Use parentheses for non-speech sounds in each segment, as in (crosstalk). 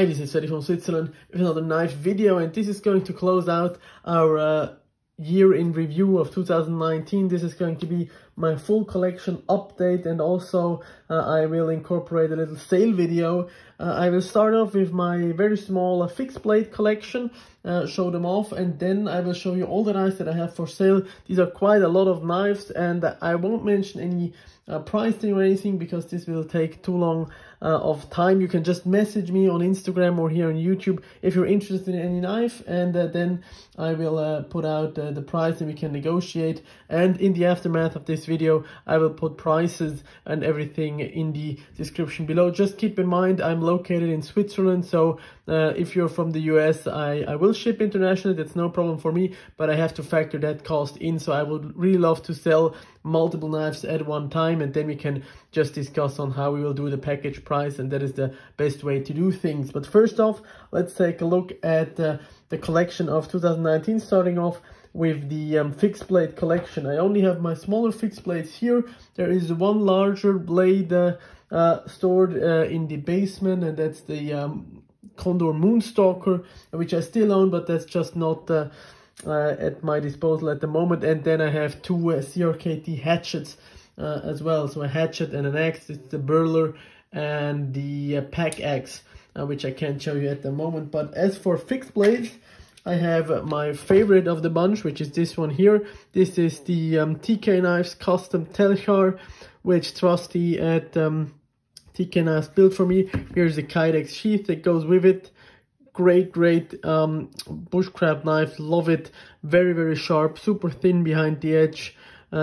Hi, this is Freddy from Switzerland with another knife video and this is going to close out our uh, year in review of 2019. This is going to be my full collection update and also uh, I will incorporate a little sale video. Uh, I will start off with my very small uh, fixed blade collection, uh, show them off and then I will show you all the knives that I have for sale. These are quite a lot of knives and I won't mention any uh, pricing or anything because this will take too long of time. You can just message me on Instagram or here on YouTube if you're interested in any knife and uh, then I will uh, put out uh, the price and we can negotiate and in the aftermath of this video I will put prices and everything in the description below. Just keep in mind I'm located in Switzerland so uh, if you're from the US I, I will ship internationally that's no problem for me but I have to factor that cost in so I would really love to sell multiple knives at one time and then we can just discuss on how we will do the package price and that is the best way to do things. But first off, let's take a look at uh, the collection of 2019 starting off with the um, fixed blade collection. I only have my smaller fixed blades here. There is one larger blade uh, uh, stored uh, in the basement and that's the um, Condor Moonstalker which I still own but that's just not uh, uh, at my disposal at the moment. And then I have two uh, CRKT hatchets uh, as well. So a hatchet and an axe. It's the Birler and the uh, Pack Axe, uh, which I can't show you at the moment. But as for fixed blades, I have my favorite of the bunch, which is this one here. This is the um, TK Knives Custom Telchar, which Trusty at um, TK Knives built for me. Here's the Kydex sheath that goes with it great great um bushcraft knife love it very very sharp super thin behind the edge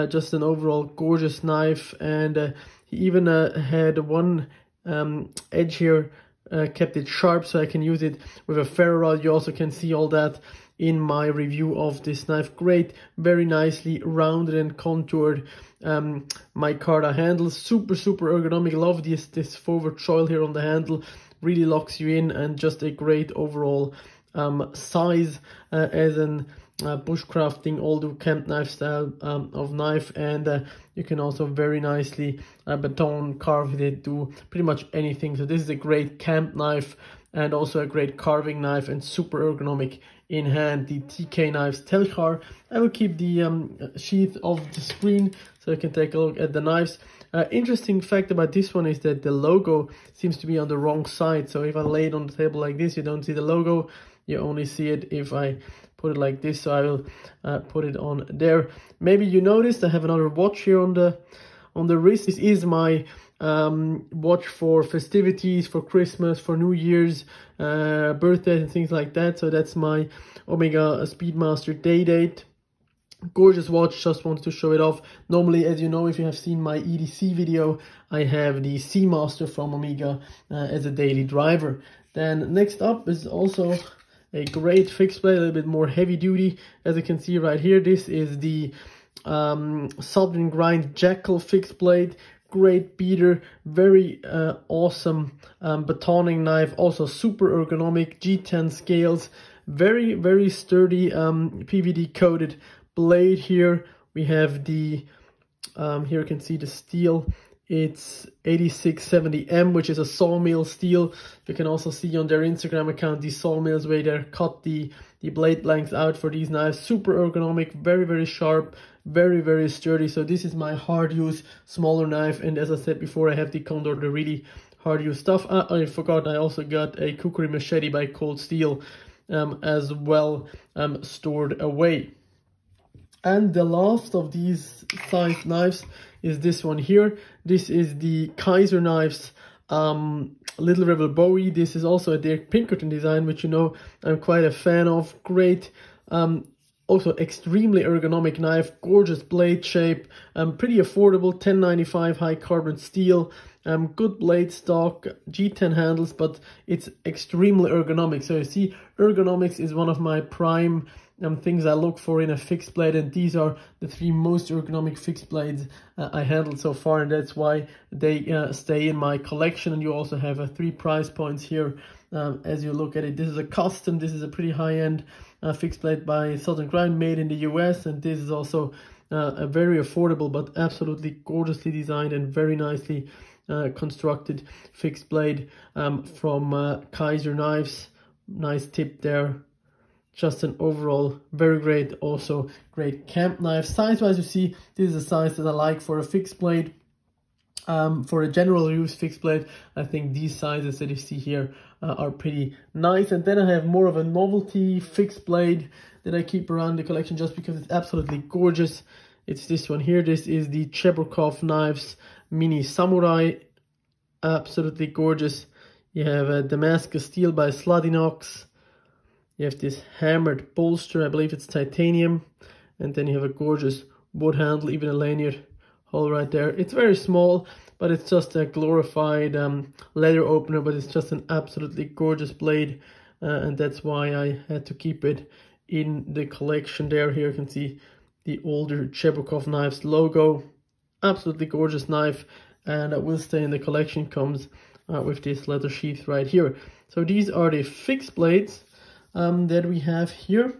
just an overall gorgeous knife and uh, he even uh, had one um, edge here uh, kept it sharp so I can use it with a ferro rod. You also can see all that in my review of this knife. Great very nicely rounded and contoured um, micarta handle. Super super ergonomic. Love this this forward choil here on the handle. Really locks you in and just a great overall um, size uh, as an uh, bushcrafting old camp knife style um, of knife and uh, you can also very nicely uh, baton carve with it do pretty much anything so this is a great camp knife and also a great carving knife and super ergonomic in hand the TK knives Telchar I will keep the um, sheath of the screen so you can take a look at the knives uh, interesting fact about this one is that the logo seems to be on the wrong side. So if I lay it on the table like this, you don't see the logo. You only see it if I put it like this. So I will uh, put it on there. Maybe you noticed I have another watch here on the on the wrist. This is my um, watch for festivities, for Christmas, for New Year's, uh, birthdays and things like that. So that's my Omega Speedmaster day date gorgeous watch just wanted to show it off normally as you know if you have seen my edc video i have the seamaster from omega uh, as a daily driver then next up is also a great fixed blade a little bit more heavy duty as you can see right here this is the um, grind jackal fixed blade great beater very uh, awesome um, batoning knife also super ergonomic g10 scales very very sturdy um, pvd coated blade here. We have the, um, here you can see the steel. It's 8670M, which is a sawmill steel. You can also see on their Instagram account these sawmills where they cut the, the blade lengths out for these knives. Super ergonomic, very, very sharp, very, very sturdy. So this is my hard use smaller knife. And as I said before, I have the Condor, the really hard use stuff. Uh, I forgot I also got a Kukri machete by Cold Steel um, as well um, stored away. And the last of these size knives is this one here. This is the Kizer Knives um, Little Rebel Bowie. This is also a Dirk Pinkerton design, which you know I'm quite a fan of. Great, um, also extremely ergonomic knife, gorgeous blade shape, um, pretty affordable, 1095 high carbon steel, um, good blade stock, G10 handles, but it's extremely ergonomic. So you see, ergonomics is one of my prime um, things I look for in a fixed blade and these are the three most ergonomic fixed blades uh, I handled so far and that's why they uh, stay in my collection. And you also have uh, three price points here um, as you look at it. This is a custom, this is a pretty high-end uh, fixed blade by Southern Grind made in the US and this is also uh, a very affordable but absolutely gorgeously designed and very nicely uh, constructed fixed blade um, from Kizer knives. Nice tip there just an overall very great also great camp knife. Size wise you see this is a size that i like for a fixed blade. Um, for a general use fixed blade i think these sizes that you see here uh, are pretty nice. And then i have more of a novelty fixed blade that i keep around the collection just because it's absolutely gorgeous. It's this one here. This is the Cheburkov knives mini samurai. Absolutely gorgeous. You have a Damascus steel by Sladinox. You have this hammered bolster, I believe it's titanium. And then you have a gorgeous wood handle, even a lanyard hole right there. It's very small, but it's just a glorified um, leather opener, but it's just an absolutely gorgeous blade. Uh, and that's why I had to keep it in the collection there. Here you can see the older Cheburkov knives logo. Absolutely gorgeous knife and it will stay in the collection. Comes uh, with this leather sheath right here. So these are the fixed blades um, that we have here.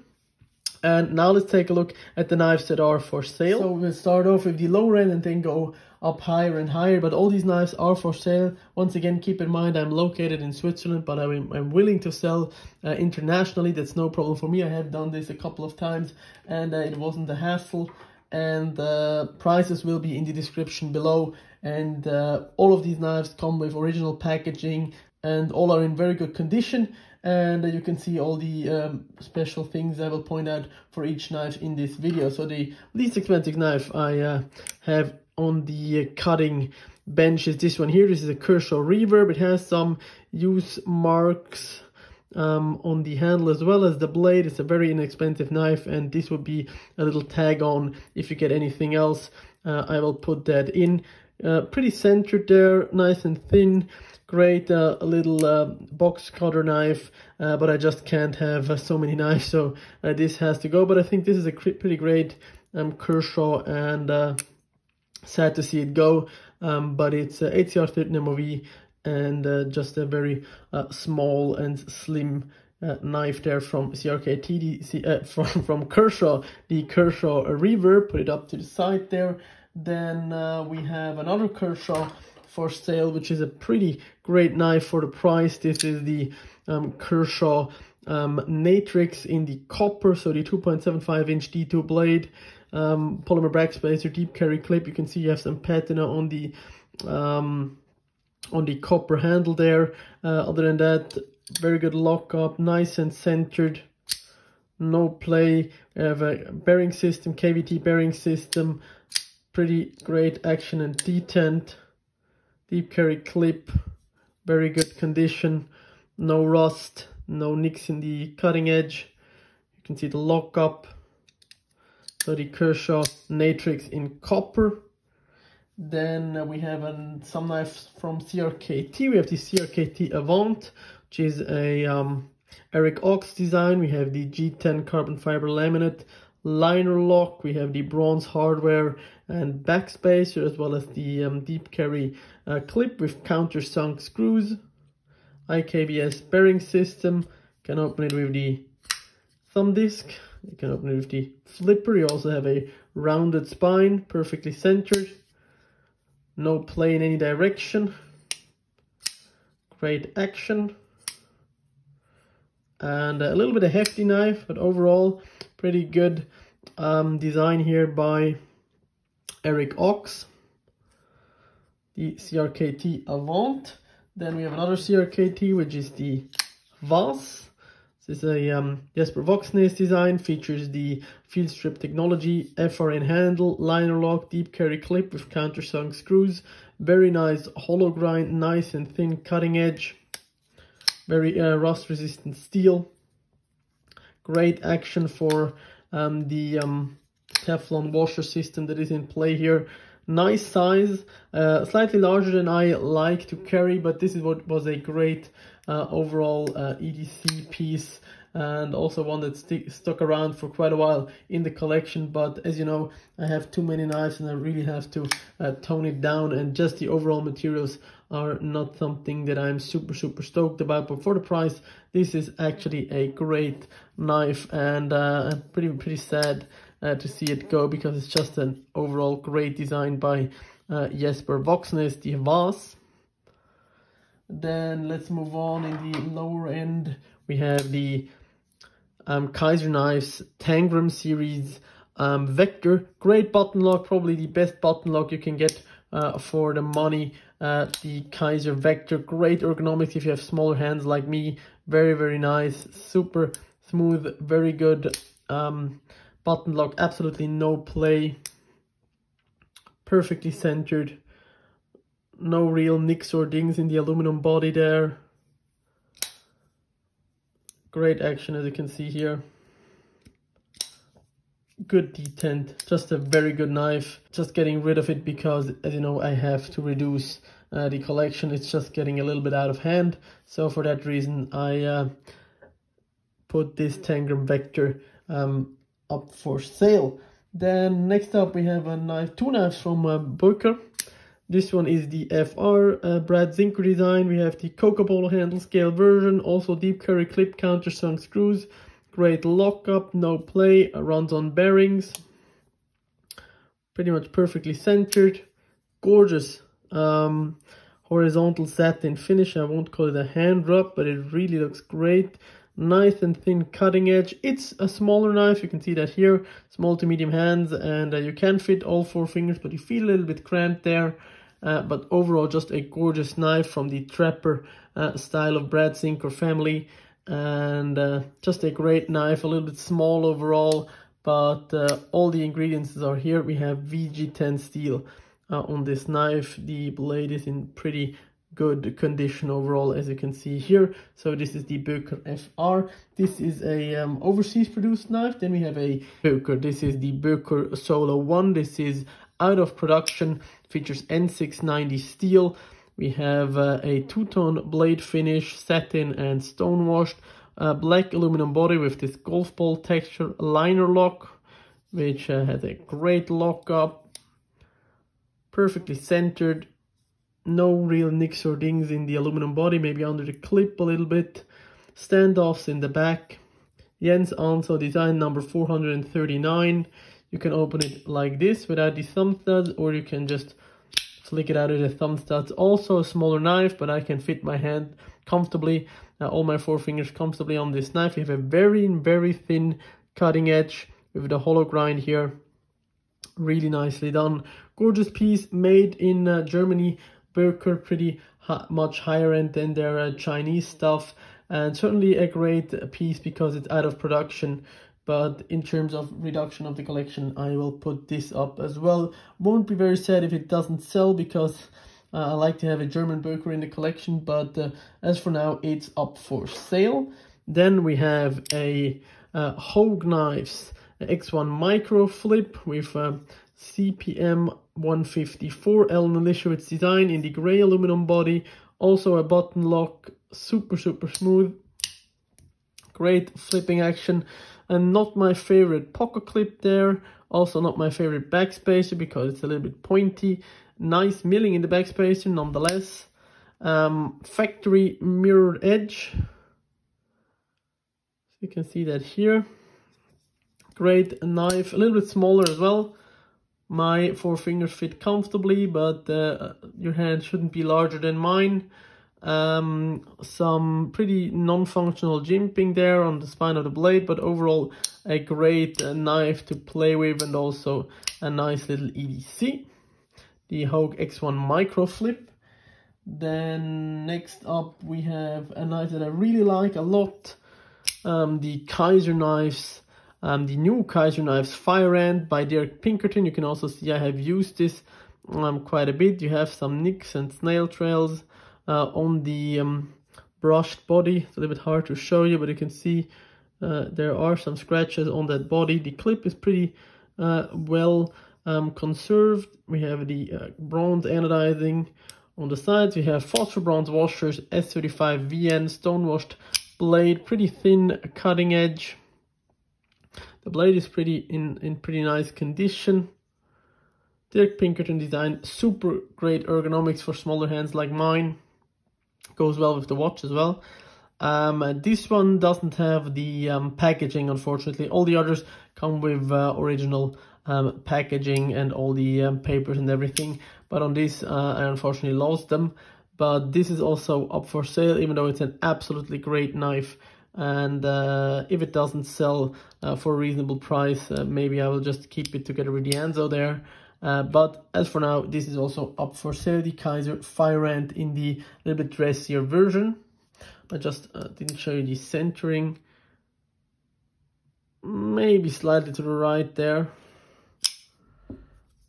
And now let's take a look at the knives that are for sale. So we'll start off with the lower end and then go up higher and higher. But all these knives are for sale. Once again, keep in mind I'm located in Switzerland, but I'm, I'm willing to sell uh, internationally. That's no problem for me. I have done this a couple of times and uh, it wasn't a hassle. And uh, prices will be in the description below and uh, all of these knives come with original packaging and all are in very good condition and you can see all the um, special things I will point out for each knife in this video. So the least expensive knife I uh, have on the cutting bench is this one here. This is a Kershaw Reverb. It has some use marks um, on the handle as well as the blade. It's a very inexpensive knife and this would be a little tag on if you get anything else. Uh, I will put that in. Uh, pretty centered there, nice and thin. Great uh, little uh, box cutter knife, uh, but I just can't have uh, so many (laughs) knives, so uh, this has to go. But I think this is a pretty great um, Kershaw, and sad to see it go. Um, but it's uh, 8CR 13 MOV and just a very small and slim uh, knife there from CRKT, uh, (laughs) from, from Kershaw, the Kershaw Reverb, put it up to the side there. Then uh, we have another Kershaw for sale, which is a pretty great knife for the price. This is the um, Kershaw um, Natrix in the copper, so the 2.75 inch D2 blade, um, polymer backspacer, deep carry clip. You can see you have some patina on the um, on the copper handle there. Uh, other than that, very good lockup, nice and centered. No play. We have a bearing system, KVT bearing system, pretty great action and detent. Deep carry clip, very good condition. No rust, no nicks in the cutting edge. You can see the lockup. So the Kershaw Natrix in copper. Then we have an, some knives from CRKT. We have the CRKT Avant, which is a um, Eric Ochs design. We have the G10 carbon fiber laminate liner lock. We have the bronze hardware and backspacer as well as the um, deep carry uh, clip with countersunk screws. IKBS bearing system. Can open it with the thumb disc. You can open it with the flipper. You also have a rounded spine, perfectly centered. No play in any direction. Great action. And a little bit of hefty knife, but overall pretty good um, design here by Eric Ochs, the CRKT Avant. Then we have another CRKT, which is the Hvas. This is a um, Jesper Voxnäs design, features the field strip technology, FRN handle, liner lock, deep carry clip with countersunk screws, very nice hollow grind, nice and thin cutting edge, very uh, rust resistant steel, great action for um, the um, Teflon washer system that is in play here. Nice size, uh, slightly larger than I like to carry, but this is what was a great uh, overall uh, EDC piece and also one that stick, stuck around for quite a while in the collection. But as you know, I have too many knives and I really have to uh, tone it down and just the overall materials are not something that I'm super, super stoked about. But for the price, this is actually a great knife and uh, pretty, pretty sad uh, to see it go because it's just an overall great design by uh, Jesper Voxnäs, the Hvas. Then let's move on in the lower end. We have the um, Kizer Knives Tangram series um, Vector. Great button lock, probably the best button lock you can get uh, for the money. Uh, the Kizer Vector, great ergonomics if you have smaller hands like me. Very, very nice, super smooth, very good um, button lock, absolutely no play. Perfectly centered. No real nicks or dings in the aluminum body there. Great action as you can see here. Good detent, just a very good knife. Just getting rid of it because, as you know, I have to reduce uh, the collection. It's just getting a little bit out of hand. So for that reason, I uh, put this Tangram Vector um, up for sale. Then next up we have a knife, two knives from uh, Böker. This one is the FR uh, Brad Zinker design. We have the Coca-Cola handle scale version, also deep carry clip countersunk screws. Great lockup, no play, runs on bearings. Pretty much perfectly centered. Gorgeous um, horizontal satin finish. I won't call it a hand rub, but it really looks great nice and thin cutting edge. It's a smaller knife, you can see that here, small to medium hands, and uh, you can fit all four fingers, but you feel a little bit cramped there. Uh, but overall, just a gorgeous knife from the Trapper uh, style of Brad Zinker family. And uh, just a great knife, a little bit small overall, but uh, all the ingredients are here. We have VG10 steel uh, on this knife. The blade is in pretty good condition overall as you can see here. So this is the Böker FR this is a um, overseas produced knife. Then we have a Böker. This is the Böker Solo 1 this is out of production. Features N690 steel we have uh, a two-tone blade finish satin and stone washed uh, black aluminum body with this golf ball texture liner lock which uh, has a great lockup perfectly centered no real nicks or dings in the aluminum body, maybe under the clip a little bit. Standoffs in the back. Jens Anso design number 439. You can open it like this without the thumb studs or you can just flick it out of the thumb studs. Also a smaller knife, but I can fit my hand comfortably, uh, all my four fingers comfortably on this knife. You have a very, very thin cutting edge with the hollow grind here. Really nicely done. Gorgeous piece made in uh, Germany Böker pretty much higher end than their uh, Chinese stuff and certainly a great piece because it's out of production but in terms of reduction of the collection I will put this up as well won't be very sad if it doesn't sell because uh, I like to have a German Böker in the collection but uh, as for now it's up for sale then we have a uh, Hogue Knives X1 Micro Flip with uh, CPM 154 Allen Elishewitz design in the gray aluminum body. Also a button lock, super, super smooth. Great flipping action. And not my favorite pocket clip there. Also not my favorite backspacer because it's a little bit pointy. Nice milling in the backspacer nonetheless. Um, factory mirrored edge. You can see that here. Great knife, a little bit smaller as well my four fingers fit comfortably, but uh, your hand shouldn't be larger than mine. Um, some pretty non-functional jimping there on the spine of the blade, but overall a great uh, knife to play with and also a nice little EDC. The Hogue X1 Micro Flip. Then next up we have a knife that I really like a lot. Um, the Kizer knives um, the new Kizer Knives Fire Ant by Derek Pinkerton. You can also see I have used this um, quite a bit. You have some nicks and snail trails on the um, brushed body. It's a little bit hard to show you, but you can see uh, there are some scratches on that body. The clip is pretty uh, well um, conserved. We have the uh, bronze anodizing on the sides. We have phosphor bronze washers, S35 VN, stone washed blade, pretty thin cutting edge. The blade is pretty in, in pretty nice condition. Dirk Pinkerton design, super great ergonomics for smaller hands like mine. Goes well with the watch as well. Um, this one doesn't have the um, packaging, unfortunately. All the others come with uh, original um, packaging and all the um, papers and everything. But on this, uh, I unfortunately lost them. but this is also up for sale, even though it's an absolutely great knife. And uh, if it doesn't sell uh, for a reasonable price, uh, maybe I will just keep it together with the Anso there. Uh, but as for now, this is also up for sale, the Kizer Fire Ant in the little bit dressier version. I just uh, didn't show you the centering. Maybe slightly to the right there.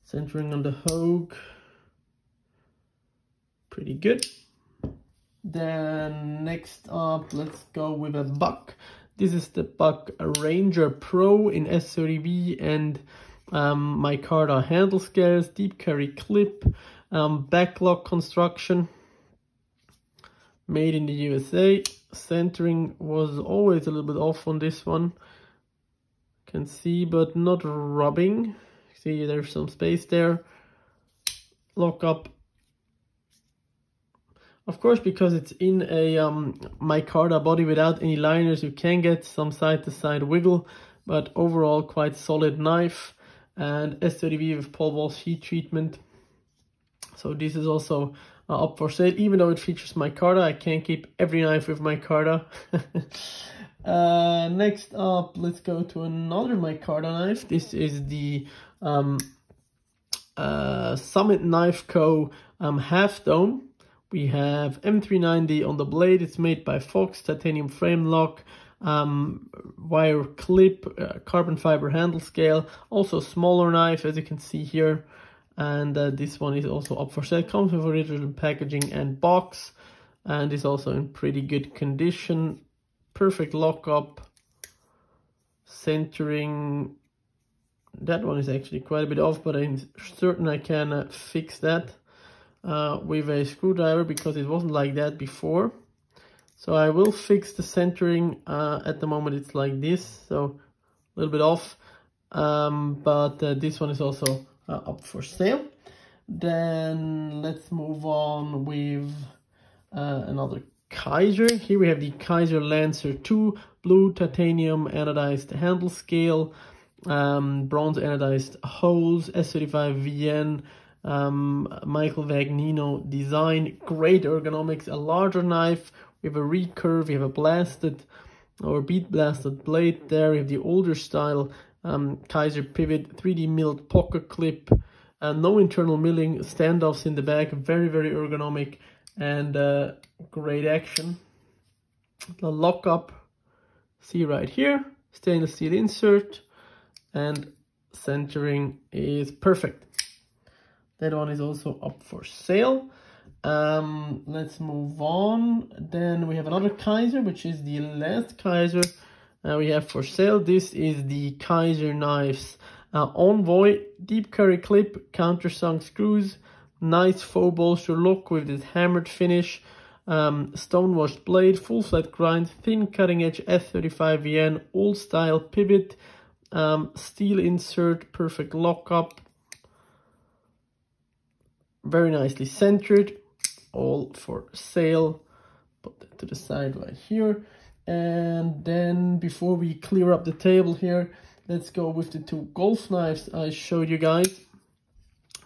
Centering on the Hogue. Pretty good. Then next up, let's go with a Buck. This is the Buck Ranger Pro in S30V and um, micarta handle scales, deep carry clip, um, backlock construction, made in the USA. Centering was always a little bit off on this one. Can see, but not rubbing. See, there's some space there. Lock up. Of course, because it's in a um, micarta body without any liners, you can get some side-to-side -side wiggle, but overall quite solid knife and S30V with Paul Walsh heat treatment. So this is also uh, up for sale, even though it features micarta. I can't keep every knife with micarta. (laughs) uh, next up, let's go to another micarta knife. This is the um, uh, Summit Knife Co. Um, Half Dome. We have M390 on the blade. It's made by Fox, titanium frame lock um, wire clip, uh, carbon fiber handle scale, also smaller knife as you can see here. And uh, this one is also up for sale, comes with original packaging and box and is also in pretty good condition. Perfect lockup, centering. That one is actually quite a bit off, but I'm certain I can uh, fix that uh, with a screwdriver because it wasn't like that before. So I will fix the centering. Uh, at the moment it's like this, so a little bit off. Um, but uh, this one is also uh, up for sale. Then let's move on with uh, another Kizer. Here we have the Kizer Lancer 2 blue titanium anodized handle scale, um, bronze anodized holes, S35 VN, um, Michael Vagnino design, great ergonomics, a larger knife we have a recurve, we have a blasted or bead blasted blade there. We have the older style um, Kizer pivot, 3D milled pocket clip, uh, no internal milling, standoffs in the back, very, very ergonomic and uh, great action. The lockup, see right here, stainless steel insert and centering is perfect. That one is also up for sale. Um, let's move on. Then we have another Kizer, which is the last Kizer uh, we have for sale. This is the Kizer Knives uh, Envoy Deep Carry Clip, countersunk screws, nice faux bolster look with this hammered finish, um, stone washed blade, full flat grind, thin cutting edge S35 VN, old style pivot, um, steel insert, perfect lockup, very nicely centered all for sale. Put that to the side right here. And then before we clear up the table here, let's go with the two golf knives I showed you guys.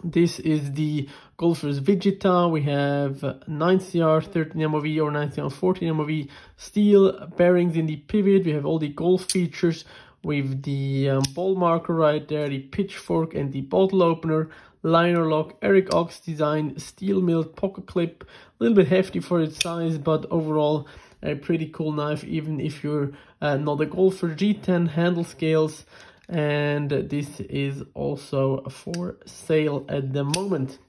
This is the Golfers Vigita. We have 9CR 13 MOV or 9CR 14 MOV steel bearings in the pivot. We have all the golf features with the um, ball marker right there, the pitchfork and the bottle opener, liner lock, Eric Ochs design, steel milled pocket clip, a little bit hefty for its size, but overall a pretty cool knife, even if you're uh, not a golfer. G10 handle scales, and this is also for sale at the moment.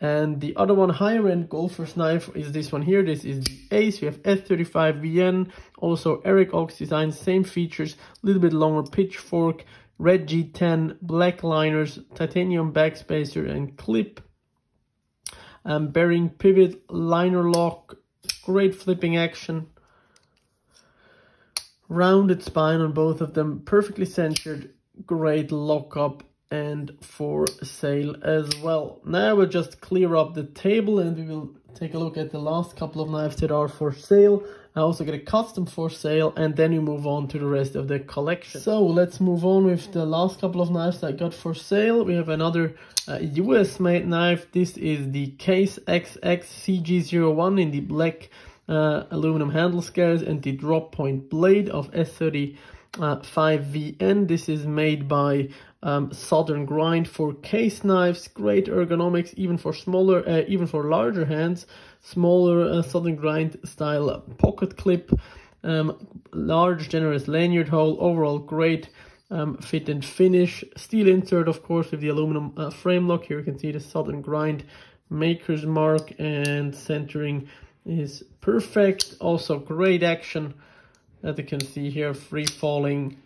And the other one, higher end golfer's knife, is this one here. This is the Ace. We have S35 VN, also Eric Ochs design, same features, a little bit longer pitchfork, red G10, black liners, titanium backspacer and clip, um, bearing pivot, liner lock, great flipping action, rounded spine on both of them, perfectly centered, great lockup and for sale as well. Now we'll just clear up the table and we will take a look at the last couple of knives that are for sale. I also get a custom for sale and then we move on to the rest of the collection. So let's move on with the last couple of knives I got for sale. We have another uh, US made knife. This is the Case XX CG01 in the black uh, aluminum handle scales and the drop point blade of S30 uh, 5VN. This is made by um, Southern Grind for case knives, great ergonomics even for smaller, uh, even for larger hands, smaller uh, Southern Grind style pocket clip, um, large generous lanyard hole, overall great um, fit and finish. Steel insert of course with the aluminum uh, frame lock, here you can see the Southern Grind maker's mark and centering is perfect. Also great action as you can see here, free falling.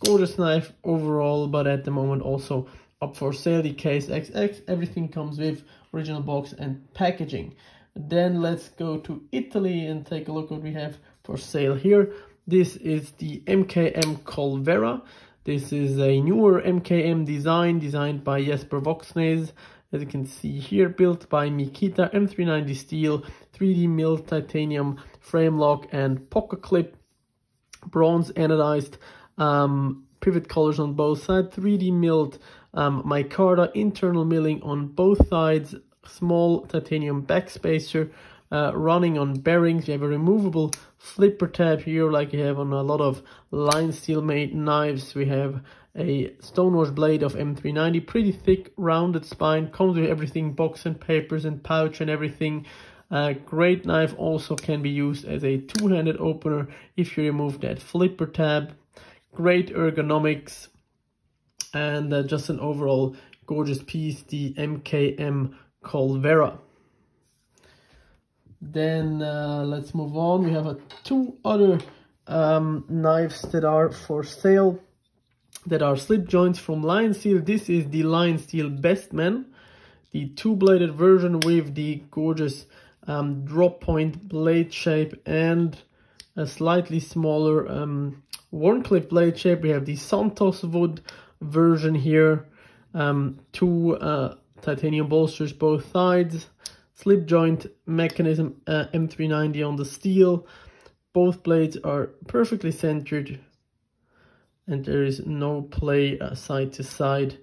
Gorgeous knife overall, but at the moment also up for sale. The Case XX, everything comes with original box and packaging. Then let's go to Italy and take a look what we have for sale here. This is the MKM Colvera. This is a newer MKM design, designed by Jesper Voxnes. As you can see here, built by Mikita M390 steel, 3D milled titanium frame lock and pocket clip, bronze anodized um, pivot collars on both sides, 3D milled um, micarta, internal milling on both sides, small titanium backspacer, uh, running on bearings. You have a removable flipper tab here like you have on a lot of Lion Steel made knives. We have a stonewash blade of M390, pretty thick rounded spine, comes with everything, box and papers and pouch and everything. Great knife also can be used as a two-handed opener if you remove that flipper tab. Great ergonomics and uh, just an overall gorgeous piece, the MKM Colvera. Then uh, let's move on. We have uh, two other um, knives that are for sale that are slip joints from Lion Steel. This is the Lion Steel Bestman, the two-bladed version with the gorgeous um, drop point blade shape and a slightly smaller um, Wharncliffe blade shape. We have the Santos wood version here, um, two uh, titanium bolsters both sides, slip joint mechanism uh, M390 on the steel. Both blades are perfectly centered and there is no play uh, side to side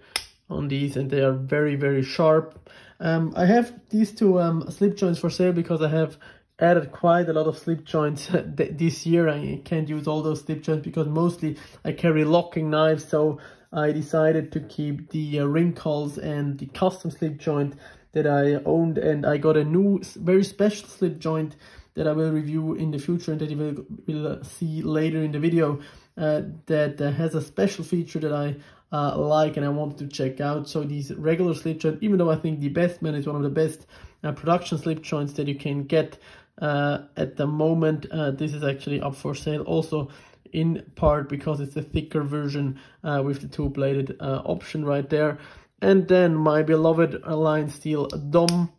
on these and they are very very sharp um, I have these two um, slip joints for sale because I have added quite a lot of slip joints (laughs) this year I can't use all those slip joints because mostly I carry locking knives so I decided to keep the uh, wrinkles and the custom slip joint that I owned and I got a new very special slip joint that I will review in the future and that you will, will uh, see later in the video uh, that uh, has a special feature that I uh, like and I wanted to check out. So these regular slip joints, even though I think the Bestman is one of the best uh, production slip joints that you can get uh, at the moment, uh, this is actually up for sale also in part because it's a thicker version uh, with the two-bladed uh, option right there. And then my beloved Lion Steel Dom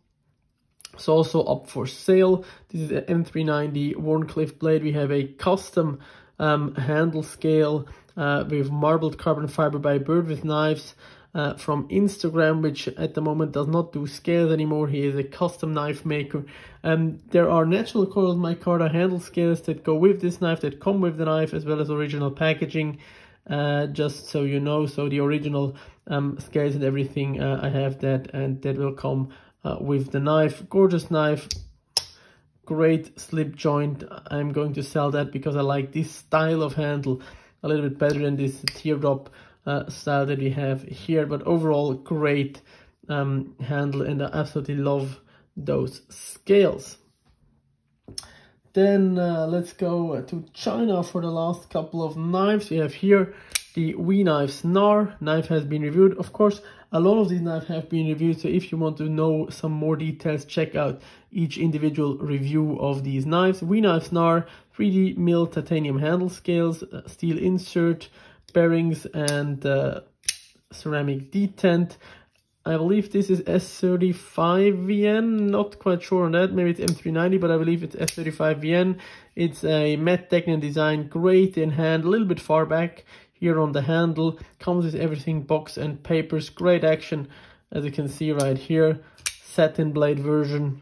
is also up for sale. This is an M390 Wharncliffe blade. We have a custom um, handle scale uh, with marbled carbon fiber by Bird with Knives uh, from Instagram, which at the moment does not do scales anymore. He is a custom knife maker. Um, there are natural coiled micarta handle scales that go with this knife, that come with the knife, as well as original packaging. Uh, just so you know, so the original um, scales and everything, uh, I have that, and that will come uh, with the knife. Gorgeous knife, great slip joint. I'm going to sell that because I like this style of handle a little bit better than this teardrop uh, style that we have here. But overall, great um, handle and I absolutely love those scales. Then uh, let's go to China for the last couple of knives. We have here the WE Knives NAR. Knife has been reviewed. Of course, a lot of these knives have been reviewed, so if you want to know some more details, check out each individual review of these knives. WE Knives NAR, 3D mill titanium handle scales, uh, steel insert, bearings, and uh, ceramic detent. I believe this is S35VN, not quite sure on that, maybe it's M390, but I believe it's S35VN. It's a matte Technion design, great in hand, a little bit far back here on the handle. Comes with everything, box and papers. Great action, as you can see right here. Satin blade version,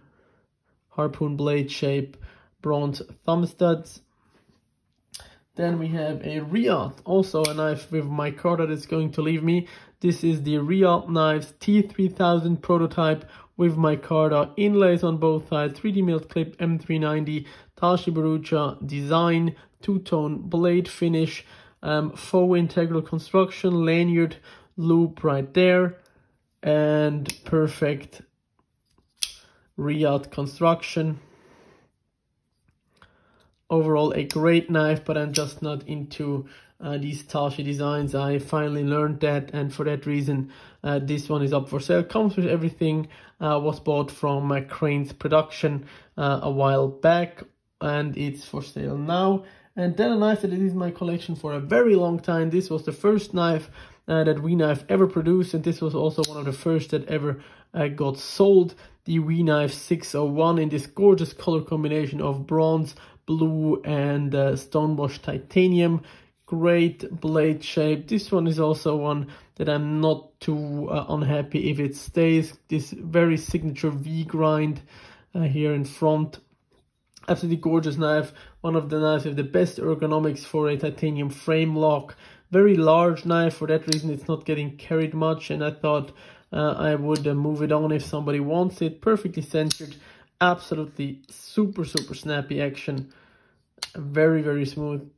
harpoon blade shape, bronze thumb studs. Then we have a Reate, also a knife with my micarta that is going to leave me. This is the Reate Knives T3000 prototype with micarta inlays on both sides, 3D milled clip M390, Tashi Bharucha design, two-tone blade finish, um, faux integral construction, lanyard loop right there, and perfect Reate construction. Overall a great knife, but I'm just not into uh, these Tashi designs. I finally learned that, and for that reason, uh, this one is up for sale. Comes with everything, uh, was bought from uh, Cranes Production uh, a while back, and it's for sale now. And then a knife that is in my collection for a very long time. This was the first knife uh, that We Knife ever produced, and this was also one of the first that ever uh, got sold. The We Knife 601 in this gorgeous color combination of bronze, blue and uh, stonewash titanium great blade shape. This one is also one that i'm not too uh, unhappy if it stays. This very signature v grind uh, here in front. Absolutely gorgeous knife. One of the knives with the best ergonomics for a titanium frame lock. Very large knife. For that reason it's not getting carried much and i thought uh, i would uh, move it on if somebody wants it. Perfectly centered. Absolutely super super snappy action. Very very smooth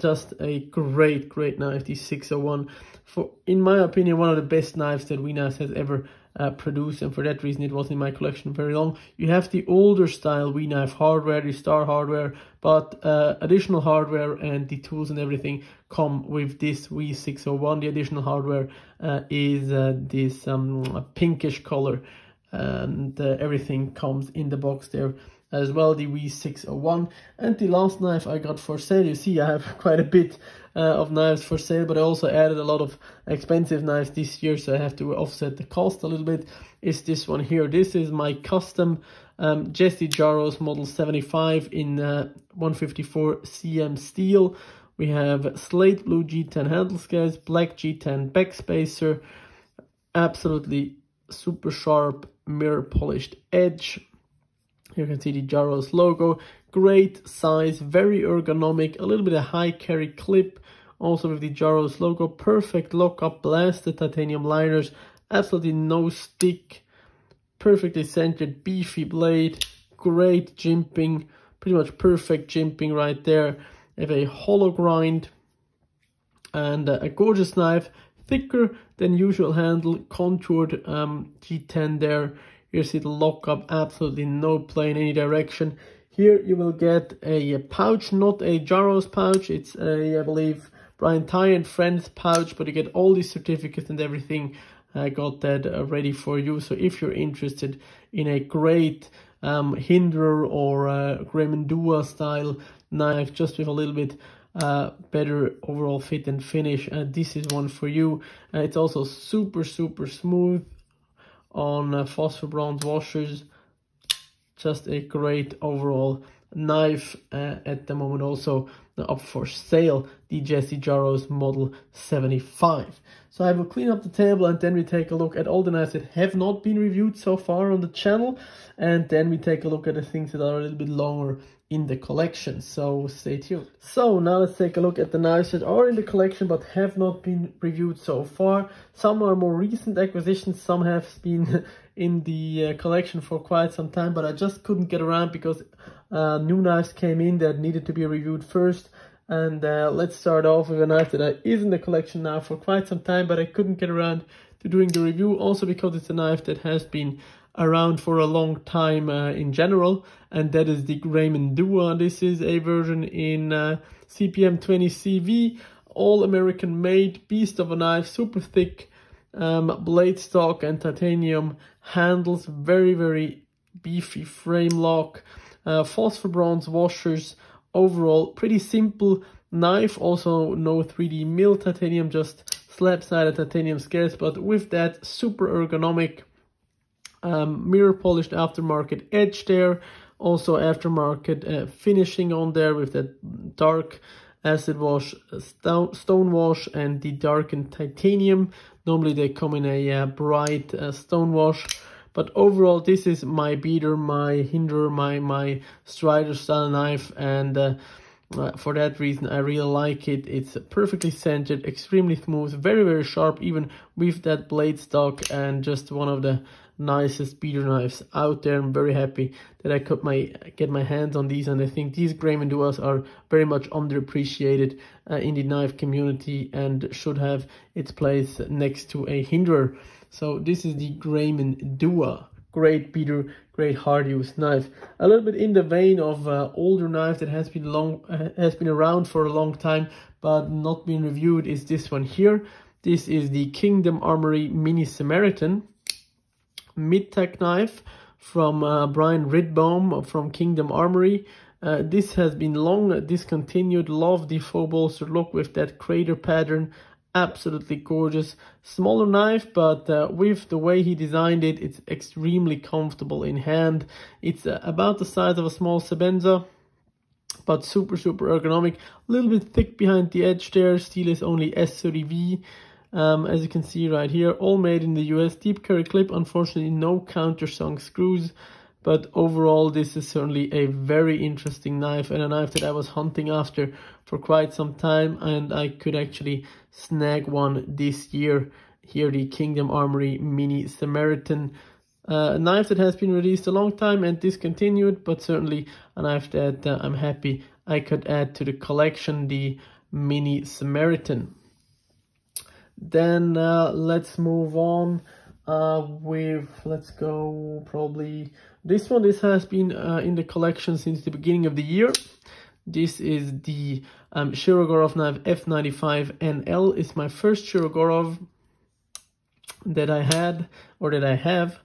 just a great great knife the 601 for in my opinion one of the best knives that Winas has ever uh, produced and for that reason it was in my collection very long. You have the older style we knife hardware the star hardware but uh, additional hardware and the tools and everything come with this v601 the additional hardware uh, is uh, this um, pinkish color and uh, everything comes in the box there as well the V601 and the last knife I got for sale you see I have (laughs) quite a bit uh, of knives for sale but I also added a lot of expensive knives this year so I have to offset the cost a little bit. Is this one here. This is my custom um, Jesse Jaros model 75 in uh, 154 cm steel. We have slate blue G10 handle scales black G10 backspacer absolutely super sharp mirror polished edge you can see the Jaros logo. Great size, very ergonomic, a little bit of high carry clip. Also with the Jaros logo, perfect lockup, blasted titanium liners, absolutely no stick, perfectly centered, beefy blade, great jimping, pretty much perfect jimping right there. Have a hollow grind and a gorgeous knife, thicker than usual handle, contoured um, G10 there. You see the lockup, absolutely no play in any direction. Here you will get a, pouch, not a Jaros pouch. It's a, I believe, Brian Ty and Friends pouch, but you get all these certificates and everything. I got that uh, ready for you. So if you're interested in a great um, Hinderer or uh, Grayman Dua style knife, just with a little bit uh, better overall fit and finish, uh, this is one for you. Uh, it's also super, super smooth on uh, phosphor bronze washers. Just a great overall knife uh, at the moment also up for sale the Jesse Jaros model 75 so I will clean up the table and then we take a look at all the knives that have not been reviewed so far on the channel. And then we take a look at the things that are a little bit longer in the collection. So stay tuned. So now let's take a look at the knives that are in the collection but have not been reviewed so far. Some are more recent acquisitions some have been (laughs) in the uh, collection for quite some time but i just couldn't get around because uh, new knives came in that needed to be reviewed first and uh, let's start off with a knife that is in the collection now for quite some time but i couldn't get around to doing the review also because it's a knife that has been around for a long time uh, in general, and that is the Grayman Dua. This is a version in uh, CPM 20 CV, all American made, beast of a knife, super thick um, blade stock and titanium handles, very, very beefy frame lock, uh, phosphor bronze washers, overall pretty simple. Knife, also no 3D mill titanium, just slab-sided titanium scales, but with that super ergonomic um, mirror polished aftermarket edge there. Also aftermarket uh, finishing on there with that dark acid wash stone, stone wash and the darkened titanium. Normally they come in a uh, bright uh, stone wash But overall, this is my beater, my hinder, my, my strider style knife. And uh, uh, for that reason, I really like it. It's perfectly centered, extremely smooth, very, very sharp, even with that blade stock and just one of the nicest beater knives out there. I'm very happy that I could my get my hands on these and I think these Grayman Duas are very much underappreciated uh, in the knife community and should have its place next to a Hinderer. So this is the Grayman Dua. Great beater, great hard use knife. A little bit in the vein of uh, older knife that has been long uh, has been around for a long time but not been reviewed is this one here. This is the Kingdom Armory Mini Samaritan mid-tech knife from uh, Brian Ridbaum from Kingdom Armory. Uh, this has been long discontinued. Love the faux bolster look with that crater pattern. Absolutely gorgeous. Smaller knife, but uh, with the way he designed it, it's extremely comfortable in hand. It's uh, about the size of a small Sebenza, but super, super ergonomic. A little bit thick behind the edge there. Steel is only S30V. Um, as you can see right here, all made in the US. Deep carry clip, unfortunately no countersunk screws. But overall, this is certainly a very interesting knife and a knife that I was hunting after for quite some time. And I could actually snag one this year. Here, the Kingdom Armory Mini Samaritan. Uh, a knife that has been released a long time and discontinued, but certainly a knife that uh, I'm happy I could add to the collection, the Mini Samaritan. Then uh, let's move on uh, with, let's go probably, this one, this has been uh, in the collection since the beginning of the year. This is the um, Shirogorov knife F95 NL. It's my first Shirogorov that I had or that I have.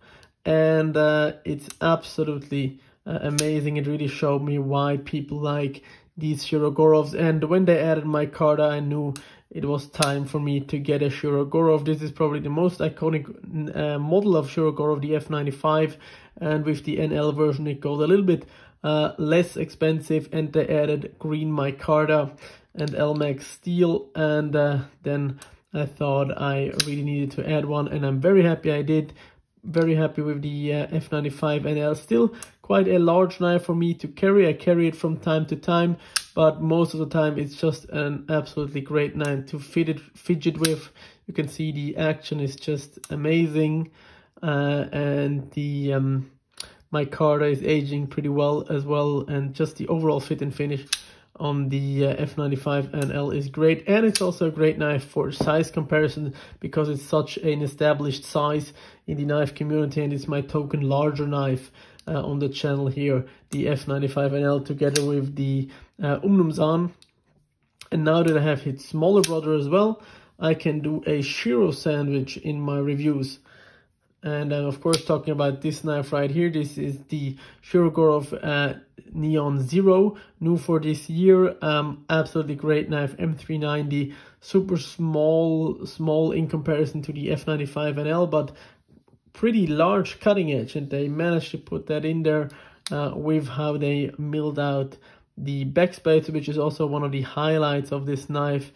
And uh, it's absolutely uh, amazing. It really showed me why people like these Shirogorovs. And when they added micarta, I knew it was time for me to get a Shirogorov. This is probably the most iconic uh, model of Shirogorov, the F95. And with the NL version, it goes a little bit uh, less expensive. And they added green micarta and Elmax steel. And uh, then I thought I really needed to add one. And I'm very happy I did. Very happy with the uh, F95 NL. Still quite a large knife for me to carry. I carry it from time to time but most of the time it's just an absolutely great knife to fit it, fidget with. You can see the action is just amazing, uh, and the um, micarta is aging pretty well as well, and just the overall fit and finish on the uh, F95 NL is great and it's also a great knife for size comparison because it's such an established size in the knife community and it's my token larger knife uh, on the channel here the F95NL together with the uh, Umnumzaan. And now that I have hit smaller brother as well, I can do a Shiro sandwich in my reviews. And I'm of course talking about this knife right here. This is the Shirogorov uh, Neon Zero, new for this year. Um, absolutely great knife, M390, super small, small in comparison to the F95NL, but pretty large cutting edge. And they managed to put that in there uh, with how they milled out the backspacer, which is also one of the highlights of this knife.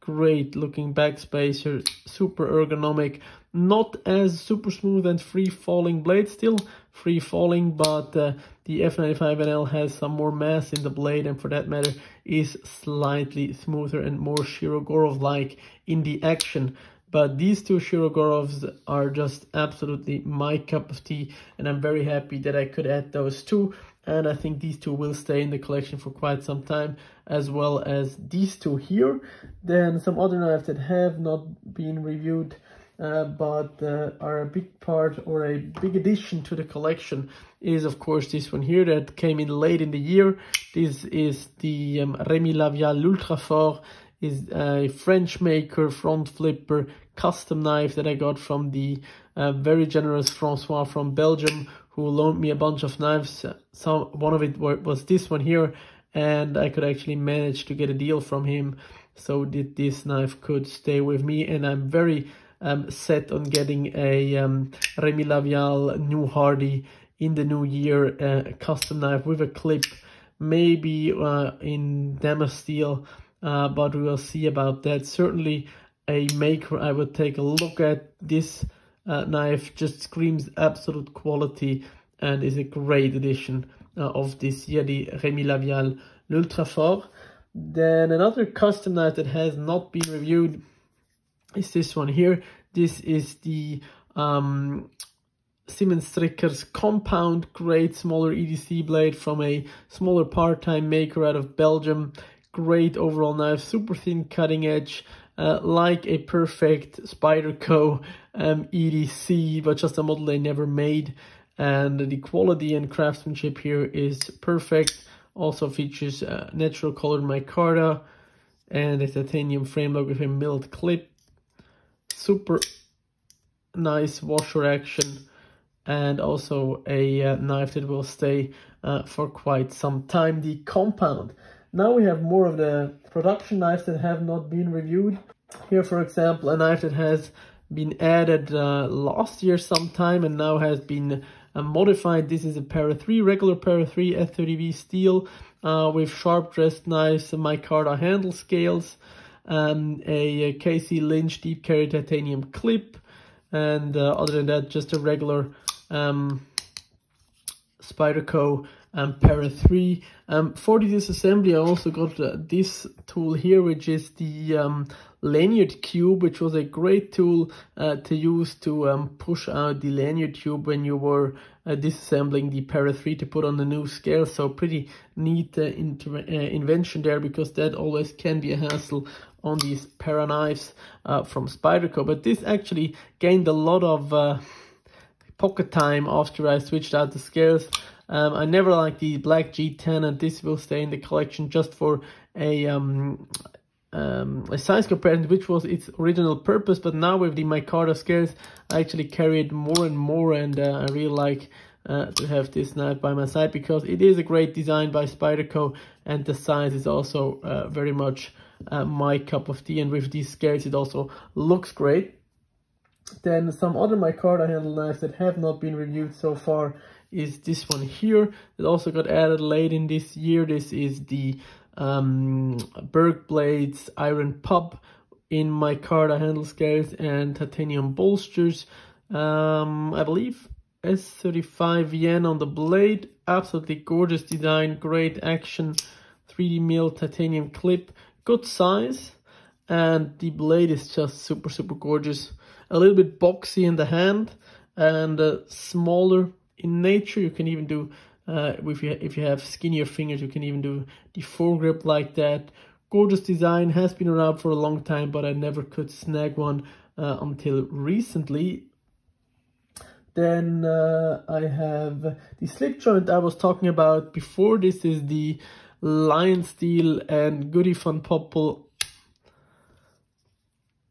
Great looking backspacer, super ergonomic, not as super smooth and free falling blade, still free falling, but uh, the F95NL has some more mass in the blade and for that matter is slightly smoother and more Shirogorov-like in the action. But these two Shirogorovs are just absolutely my cup of tea and I'm very happy that I could add those two and I think these two will stay in the collection for quite some time as well as these two here. Then some other knives that have not been reviewed uh, but uh, are a big part or a big addition to the collection is of course this one here that came in late in the year. This is the um, Remy Lavial Ultrafort is a French maker front flipper custom knife that I got from the uh, very generous Francois from Belgium who loaned me a bunch of knives. Some one of it was this one here, and I could actually manage to get a deal from him, so that this knife could stay with me. And I'm very um, set on getting a um, Remy Lavial New Hardy in the new year, uh, custom knife with a clip, maybe uh, in Damasteel, uh, but we will see about that. Certainly a maker I would take a look at this uh, knife just screams absolute quality and is a great addition uh, of this year, the Rémy Lavial L'Ultra Fort. Then another custom knife that has not been reviewed is this one here. This is the um, Siemens Strickers compound grade smaller EDC blade from a smaller part-time maker out of Belgium. Great overall knife, super thin cutting edge, uh, like a perfect Spyderco um, EDC, but just a model they never made. And the quality and craftsmanship here is perfect. Also features uh, natural colored micarta and a titanium frame logo with a milled clip. Super nice washer action and also a uh, knife that will stay uh, for quite some time. The compound. Now we have more of the production knives that have not been reviewed. Here, for example, a knife that has been added uh, last year sometime and now has been uh, modified. This is a Para 3, regular Para 3 S30V steel uh, with sharp dressed knives, micarta handle scales, um, a, KC Lynch deep carry titanium clip, and uh, other than that, just a regular um, Spyderco um, Para 3. Um, for the disassembly, I also got uh, this tool here, which is the um, lanyard cube, which was a great tool uh, to use to um, push out the lanyard tube when you were uh, disassembling the Para 3 to put on the new scale. So pretty neat uh, uh, invention there because that always can be a hassle on these Para knives uh, from Spyderco. But this actually gained a lot of uh, pocket time after I switched out the scales. Um, I never liked the black G10 and this will stay in the collection just for a um, um, a size comparison, which was its original purpose. But now with the micarta scales, I actually carry it more and more and uh, I really like uh, to have this knife by my side because it is a great design by Spyderco and the size is also uh, very much uh, my cup of tea and with these scales it also looks great. Then some other micarta handle knives that have not been reviewed so far is this one here. It also got added late in this year. This is the um, Berg Blades Iron Pub in micarta handle scales and titanium bolsters. Um, I believe S35VN on the blade. Absolutely gorgeous design, great action, 3D mill titanium clip, good size. And the blade is just super, super gorgeous. A little bit boxy in the hand and uh, smaller in nature. You can even do, uh, if, you, if you have skinnier fingers, you can even do the foregrip like that. Gorgeous design, has been around for a long time, but I never could snag one uh, until recently. Then uh, I have the slip joint I was talking about before. This is the Lion Steel and Goody Van Popple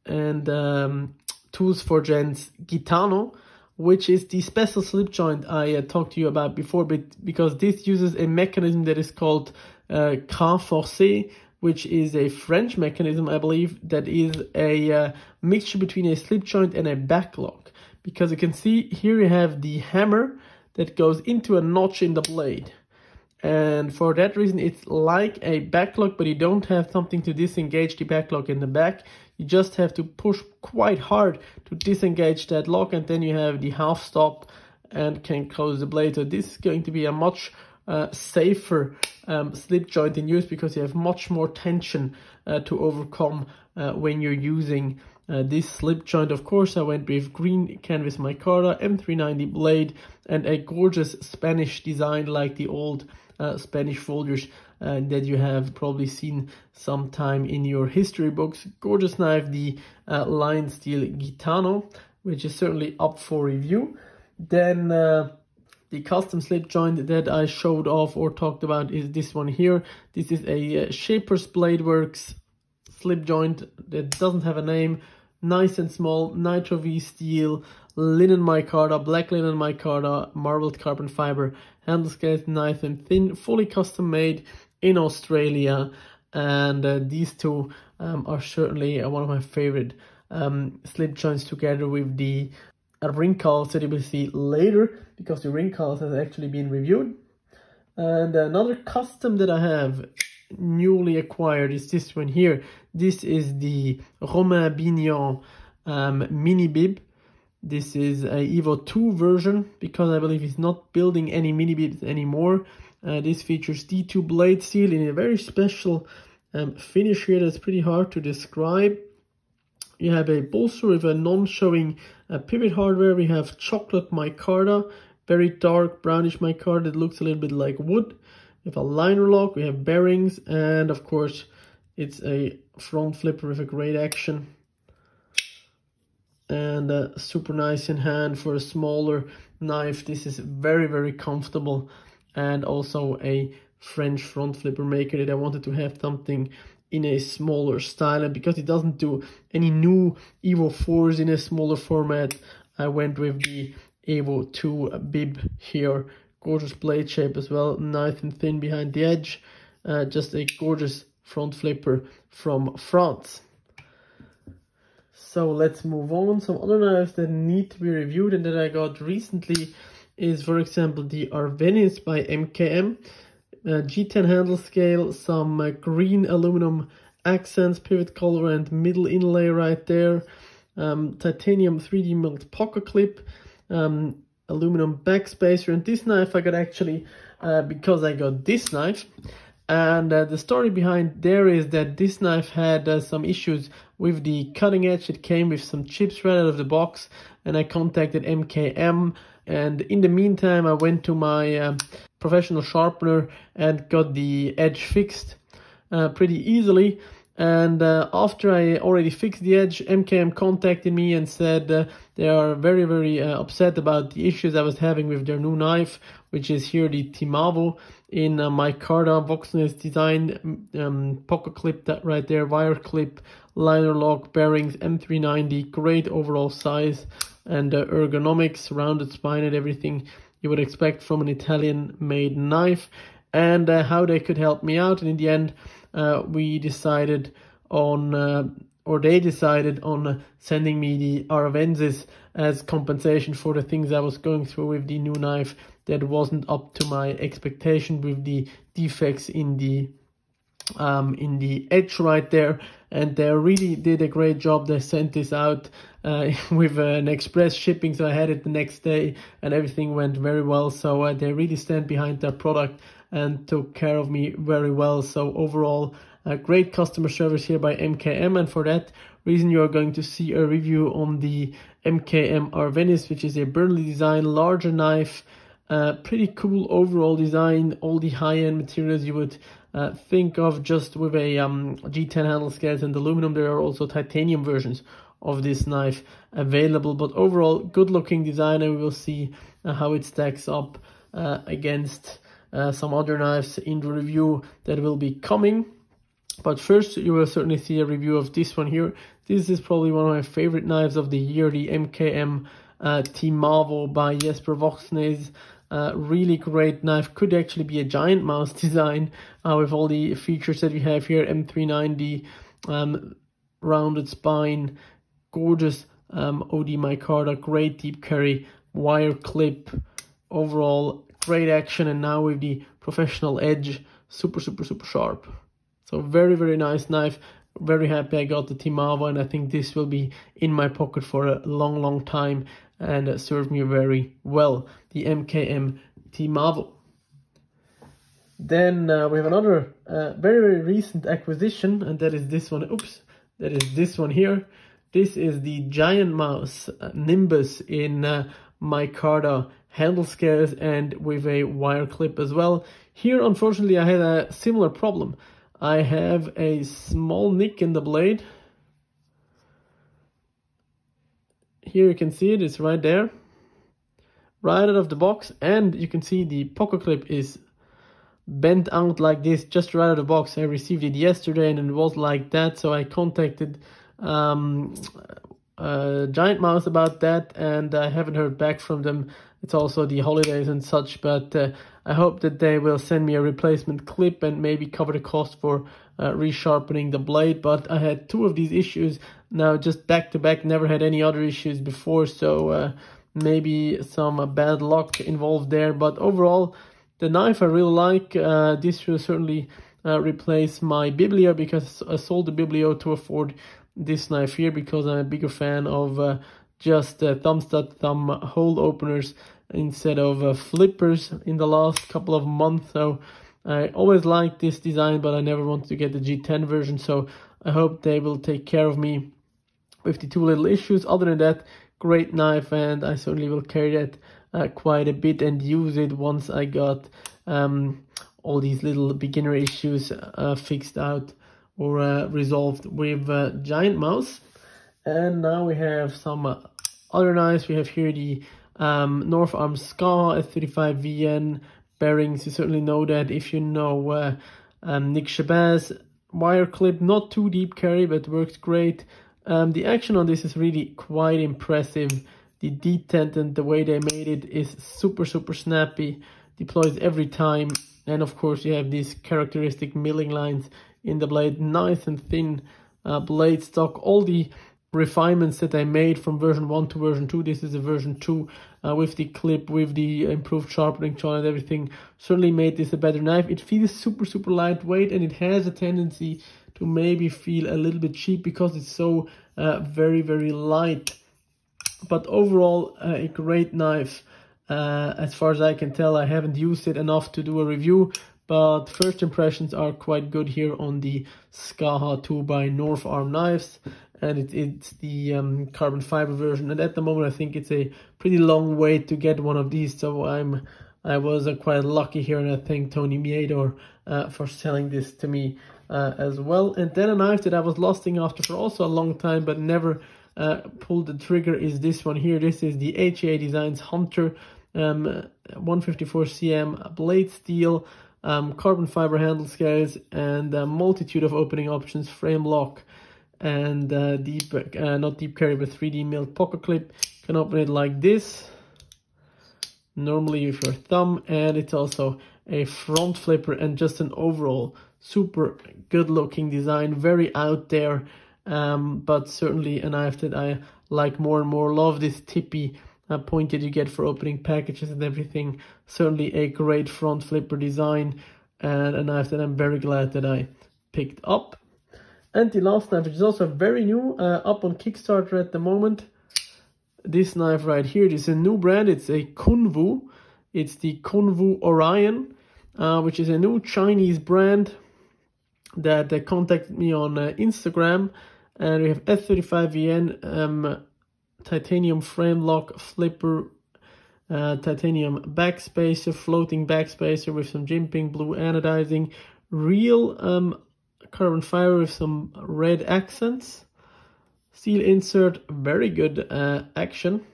and um, Tools for Gents Gitano which is the special slip joint I uh, talked to you about before, but because this uses a mechanism that is called uh, forcé, which is a French mechanism, I believe, that is a uh, mixture between a slip joint and a backlock. Because you can see here you have the hammer that goes into a notch in the blade. And for that reason, it's like a backlock, but you don't have something to disengage the backlock in the back. You just have to push quite hard to disengage that lock and then you have the half stop and can close the blade. So this is going to be a much uh, safer um, slip joint in use because you have much more tension uh, to overcome uh, when you're using uh, this slip joint. Of course, I went with green canvas micarta, M390 blade, and a gorgeous Spanish design like the old uh, Spanish folders uh, that you have probably seen sometime in your history books. Gorgeous knife, the uh, Lion Steel Gitano, which is certainly up for review. Then uh, the custom slip joint that I showed off or talked about is this one here. This is a uh, Shaper's Blade Works slip joint that doesn't have a name. Nice and small, Nitro V steel, linen micarta, black linen micarta, marbled carbon fiber, handle nice and thin, fully custom made in Australia. And uh, these two um, are certainly uh, one of my favorite um, slip joints together with the ring cowls that you will see later because the ring cowls has actually been reviewed. And another custom that I have newly acquired is this one here. This is the Romain Bignon um, mini bib This is a Evo 2 version because I believe he's not building any mini bits anymore. Uh, this features D2 blade steel in a very special um, finish here that's pretty hard to describe. You have a bolster with a non-showing uh, pivot hardware. We have chocolate micarta, very dark brownish micarta that looks a little bit like wood. We have a liner lock, we have bearings, and of course it's a front flipper with a great action and uh, super nice in hand for a smaller knife. This is very, very comfortable and also a French front flipper maker that I wanted to have something in a smaller style and because it doesn't do any new Evo 4s in a smaller format, I went with the Evo 2 bib here. Gorgeous blade shape as well, nice and thin behind the edge. Uh, just a gorgeous front flipper from France. So let's move on. Some other knives that need to be reviewed and that I got recently is, for example, the Arvenis by MKM. Uh, G10 handle scale, some uh, green aluminum accents, pivot collar and middle inlay right there. Um, titanium 3D milled pocket clip, um, aluminum backspacer. And this knife I got actually uh, because I got this knife. And uh, the story behind there is that this knife had uh, some issues with the cutting edge. It came with some chips right out of the box and I contacted MKM. And in the meantime, I went to my uh, professional sharpener and got the edge fixed uh, pretty easily. And uh, after I already fixed the edge, MKM contacted me and said uh, they are very, very uh, upset about the issues I was having with their new knife, which is here the Timavo in uh, micarta Voxnaes design um, pocket clip that right there, wire clip, liner lock, bearings, M390, great overall size and uh, ergonomics, rounded spine and everything you would expect from an Italian made knife and uh, how they could help me out. And in the end, uh, we decided on, uh, or they decided on sending me the Arvenis as compensation for the things I was going through with the new knife that wasn't up to my expectation with the defects in the um, in the edge right there. And they really did a great job. They sent this out uh, (laughs) with an express shipping so I had it the next day and everything went very well. So uh, they really stand behind their product and took care of me very well. So overall uh, great customer service here by MKM and for that reason you are going to see a review on the MKM Arvenis which is a Burnley design larger knife uh, pretty cool overall design, all the high-end materials you would uh, think of just with a um, G10 handle scales and aluminum. There are also titanium versions of this knife available, but overall good looking design and we will see uh, how it stacks up uh, against uh, some other knives in the review that will be coming. But first, you will certainly see a review of this one here. This is probably one of my favorite knives of the year, the MKM uh, Timavo by Jesper Voxnaes. Uh, really great knife. Could actually be a giant mouse (laughs) design uh, with all the features that we have here. M390, um, rounded spine, gorgeous um, OD micarta, great deep carry, wire clip, overall great action. And now with the professional edge, super, super, super sharp. So very, very nice knife. Very happy I got the Timavo and I think this will be in my pocket for a long, long time and served me very well, the MKM Timavo. Then uh, we have another uh, very, very recent acquisition, and that is this one. Oops, that is this one here. This is the Giant Mouse uh, Nimbus in uh, micarta handle scales and with a wire clip as well. Here, unfortunately, I had a similar problem. I have a small nick in the blade Here you can see it, it's right there. Right out of the box and you can see the pocket clip is bent out like this just right out of the box. I received it yesterday and it was like that so I contacted um, Giant Mouse about that and I haven't heard back from them. It's also the holidays and such but uh, I hope that they will send me a replacement clip and maybe cover the cost for uh, resharpening the blade but I had two of these issues now just back to back never had any other issues before so uh, maybe some uh, bad luck involved there but overall the knife I really like uh, this will certainly uh, replace my Biblio because I sold the Biblio to afford this knife here because I'm a bigger fan of uh, just uh, thumb stud thumb hole openers instead of uh, flippers in the last couple of months. So I always liked this design, but I never wanted to get the G10 version. So I hope they will take care of me with the two little issues. Other than that, great knife, and I certainly will carry that uh, quite a bit and use it once I got um, all these little beginner issues uh, fixed out or uh, resolved with uh, Giant Mouse. And now we have some uh, other knives. We have here the um, North Arm Skaha S35VN bearings. You certainly know that if you know uh, um, Nick Shabazz wire clip, not too deep carry, but works great. Um, the action on this is really quite impressive. The detent and the way they made it is super, super snappy. Deploys every time. And of course you have these characteristic milling lines in the blade. Nice and thin uh, blade stock. All the refinements that I made from version 1 to version 2. This is a version 2 uh, with the clip, with the improved sharpening tool and everything. Certainly made this a better knife. It feels super, super lightweight and it has a tendency to maybe feel a little bit cheap because it's so uh, very, very light. But overall, uh, a great knife. Uh, as far as I can tell, I haven't used it enough to do a review, but first impressions are quite good here on the Skaha 2 by North Arm Knives. And it, it's the um, carbon fiber version. And at the moment I think it's a pretty long wait to get one of these. So I'm I was uh, quite lucky here. And I thank Tony Miedor uh, for selling this to me uh, as well. And then a knife that I was lusting after for also a long time but never uh, pulled the trigger is this one here. This is the HEA Designs Hunter um, 154 cm blade steel um, carbon fiber handle scales and a multitude of opening options frame lock and uh, deep, uh, not deep carry, but 3D milled pocket clip. You can open it like this, normally with your thumb, and it's also a front flipper and just an overall super good looking design, very out there, um, but certainly a knife that I like more and more. Love this tippy uh, point that you get for opening packages and everything. Certainly a great front flipper design and a knife that I'm very glad that I picked up. And the last knife, which is also very new, uh, up on Kickstarter at the moment. This knife right here, a new brand. It's a Kunwu. It's the Kunwu Orion, uh, which is a new Chinese brand that they contacted me on uh, Instagram. And we have F35VN um, titanium frame lock flipper uh, titanium backspacer, floating backspacer with some jimping blue anodizing, real um, carbon fiber with some red accents. Steel insert, very good uh, action.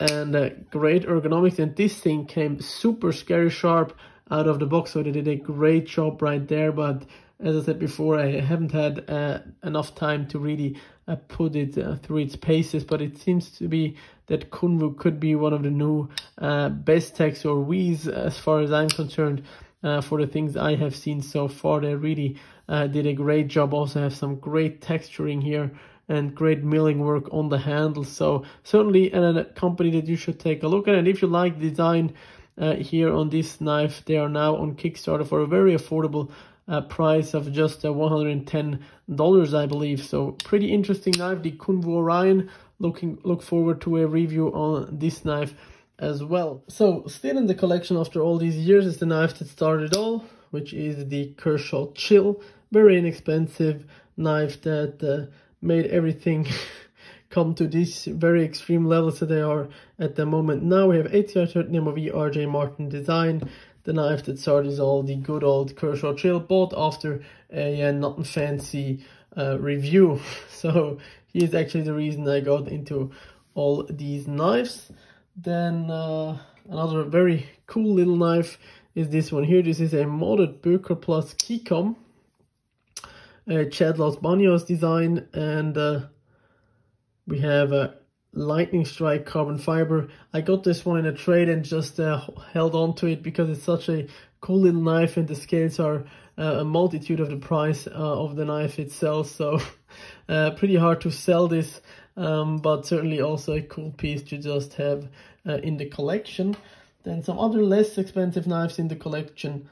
And uh, great ergonomics. And this thing came super scary sharp out of the box. So they did a great job right there. But as I said before, I haven't had uh, enough time to really uh, put it uh, through its paces. But it seems to be that Kunwu could be one of the new uh, Bestechs or Wies as far as I'm concerned uh, for the things I have seen so far. They really uh, did a great job. Also have some great texturing here and great milling work on the handle. So certainly a company that you should take a look at. And if you like design uh, here on this knife, they are now on Kickstarter for a very affordable uh, price of just uh, $110, I believe. So pretty interesting knife, the Kunwu Orion. Looking look forward to a review on this knife as well. So still in the collection after all these years is the knife that started all, which is the Kershaw Chill. Very inexpensive knife that uh, made everything (laughs) come to these very extreme levels that they are at the moment. Now we have 8CR 13 MOV RJ Martin design. The knife that started all the good old Kershaw Chill, bought after a, a not fancy uh, review. (laughs) So he is actually the reason I got into all these knives. Then uh, another very cool little knife is this one here. This is a modded Böker Plus Keycom. Uh, Chad Los Banos design and uh, we have a lightning strike carbon fiber. I got this one in a trade and just uh, held on to it because it's such a cool little knife and the scales are uh, a multitude of the price uh, of the knife itself. So (laughs) uh, pretty hard to sell this um, but certainly also a cool piece to just have uh, in the collection. Then some other less expensive knives in the collection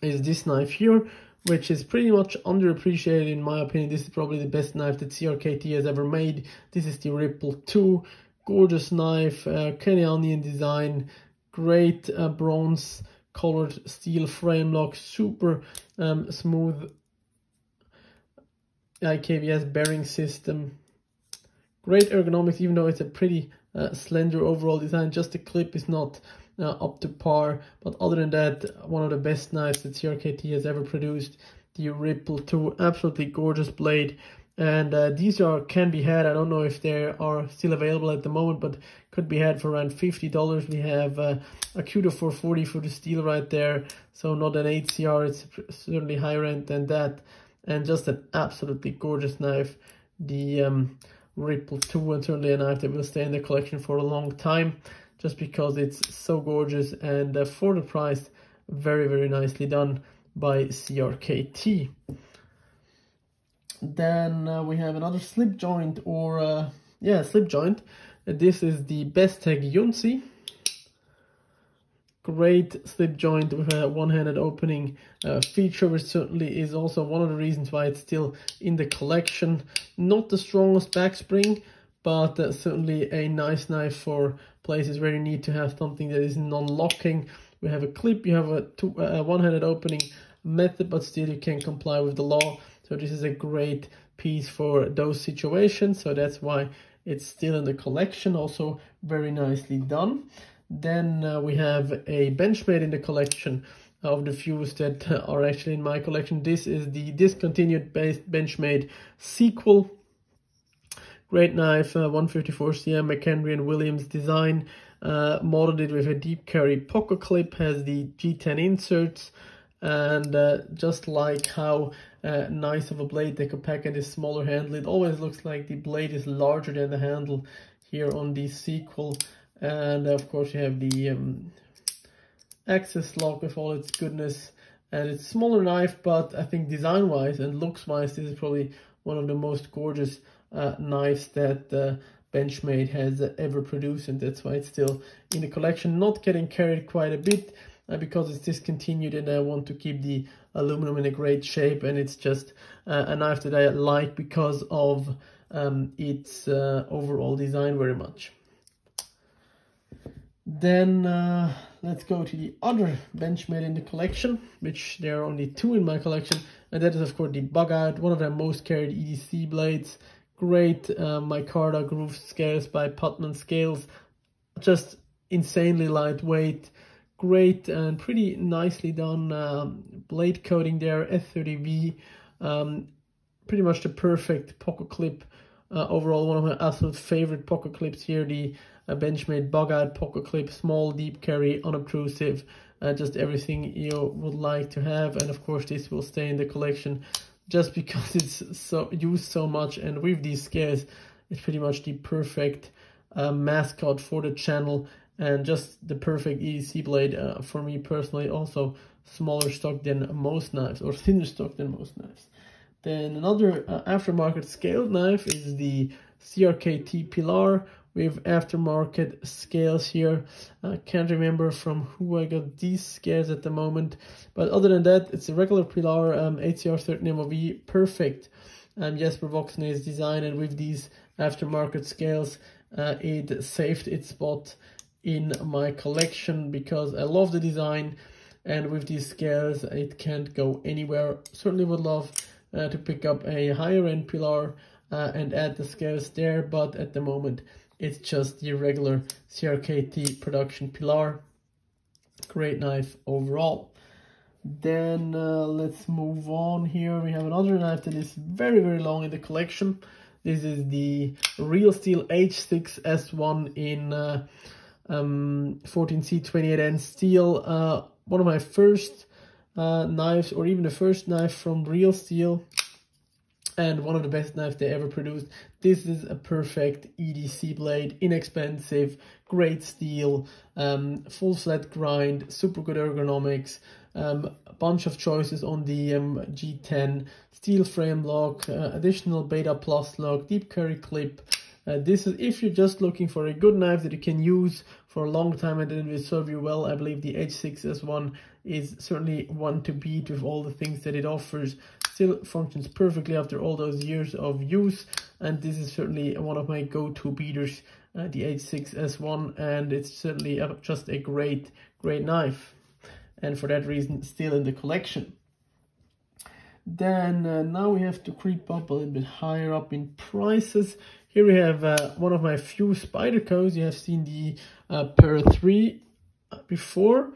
is this knife here, which is pretty much underappreciated in my opinion. This is probably the best knife that CRKT has ever made. This is the Ripple 2. Gorgeous knife, uh, Ken Onion design, great uh, bronze colored steel frame lock, super um, smooth IKBS bearing system. Great ergonomics, even though it's a pretty uh, slender overall design. Just the clip is not uh, up to par. But other than that, one of the best knives that CRKT has ever produced. The Ripple 2, absolutely gorgeous blade. And uh, these are can be had. I don't know if they are still available at the moment, but could be had for around $50. We have uh, Acuto 440 for the steel right there. So not an 8CR, it's certainly higher end than that. And just an absolutely gorgeous knife. The um, Ripple 2 and certainly a knife that will stay in the collection for a long time just because it's so gorgeous and uh, for the price very very nicely done by CRKT. Then uh, we have another slip joint or uh, yeah slip joint. This is the Bestech Yunzi. Great slip joint with a one-handed opening uh, feature, which certainly is also one of the reasons why it's still in the collection. Not the strongest back spring, but uh, certainly a nice knife for places where you need to have something that is non-locking. We have a clip, you have a, two, a one-handed opening method, but still you can comply with the law. So this is a great piece for those situations. So that's why it's still in the collection. Also very nicely done. Then uh, we have a Benchmade in the collection of the few that are actually in my collection. This is the discontinued based Benchmade sequel Great knife, uh, 154 cm McHenry and Williams design. Uh, molded it with a deep carry pocket clip, has the G10 inserts, and uh, just like how uh, nice of a blade they could pack in this smaller handle, it always looks like the blade is larger than the handle here on the sequel. And of course you have the um, access lock with all its goodness. And it's smaller knife, but I think design-wise and looks-wise, this is probably one of the most gorgeous uh, knives that uh, Benchmade has ever produced and that's why it's still in the collection. Not getting carried quite a bit uh, because it's discontinued and I want to keep the aluminum in a great shape and it's just uh, a knife that I like because of um, its uh, overall design very much. Then uh, let's go to the other Benchmade in the collection, which there are only two in my collection, and that is of course the Bug Out, one of their most carried EDC blades great uh, micarta groove scales by Putman Scales. Just insanely lightweight, great and pretty nicely done um, blade coating there, S30V. Um, pretty much the perfect pocket clip. Uh, overall, one of my absolute favorite pocket clips here, the uh, Benchmade Out pocket clip, small, deep carry, unobtrusive, uh, just everything you would like to have. And of course, this will stay in the collection just (laughs) because it's so used so much and with these scales it's pretty much the perfect uh, mascot for the channel and just the perfect EDC blade uh, for me personally also smaller stock than most knives or (laughs) thinner stock than most knives. Then another uh, aftermarket scaled knife is the CRKT Pilar with aftermarket scales here. I can't remember from who I got these scales at the moment. But other than that, it's a regular Pilar um, 8CR 13 MOV, perfect. Um, Jesper Voxnaes design and with these aftermarket scales, uh, it saved its spot in my collection because I love the design and with these scales it can't go anywhere. Certainly would love uh, to pick up a higher end Pilar uh, and add the scales there but at the moment it's just the regular CRKT production Pilar. Great knife overall. Then uh, let's move on here. We have another knife that is very, very long in the collection. This is the Real Steel H6S1 in uh, um, 14C28N steel. Uh, one of my first uh, knives, or even the first knife from Real Steel and one of the best knives they ever produced. This is a perfect EDC blade, inexpensive, great steel, um, full flat grind, super good ergonomics, um, a bunch of choices on the um, G10, steel frame lock, uh, additional Beta Plus lock, deep carry clip, Uh, this is if you're just looking for a good knife that you can use for a long time and then will serve you well. I believe the H6S1 is certainly one to beat with all the things that it offers. Still functions perfectly after all those years of use. And this is certainly one of my go-to beaters, uh, the H6S1. And it's certainly a, just a great, great knife. And for that reason, still in the collection. Then uh, now we have to creep up a little bit higher up in prices. Here we have uh, one of my few Spydercos. You have seen the uh, Para 3 before.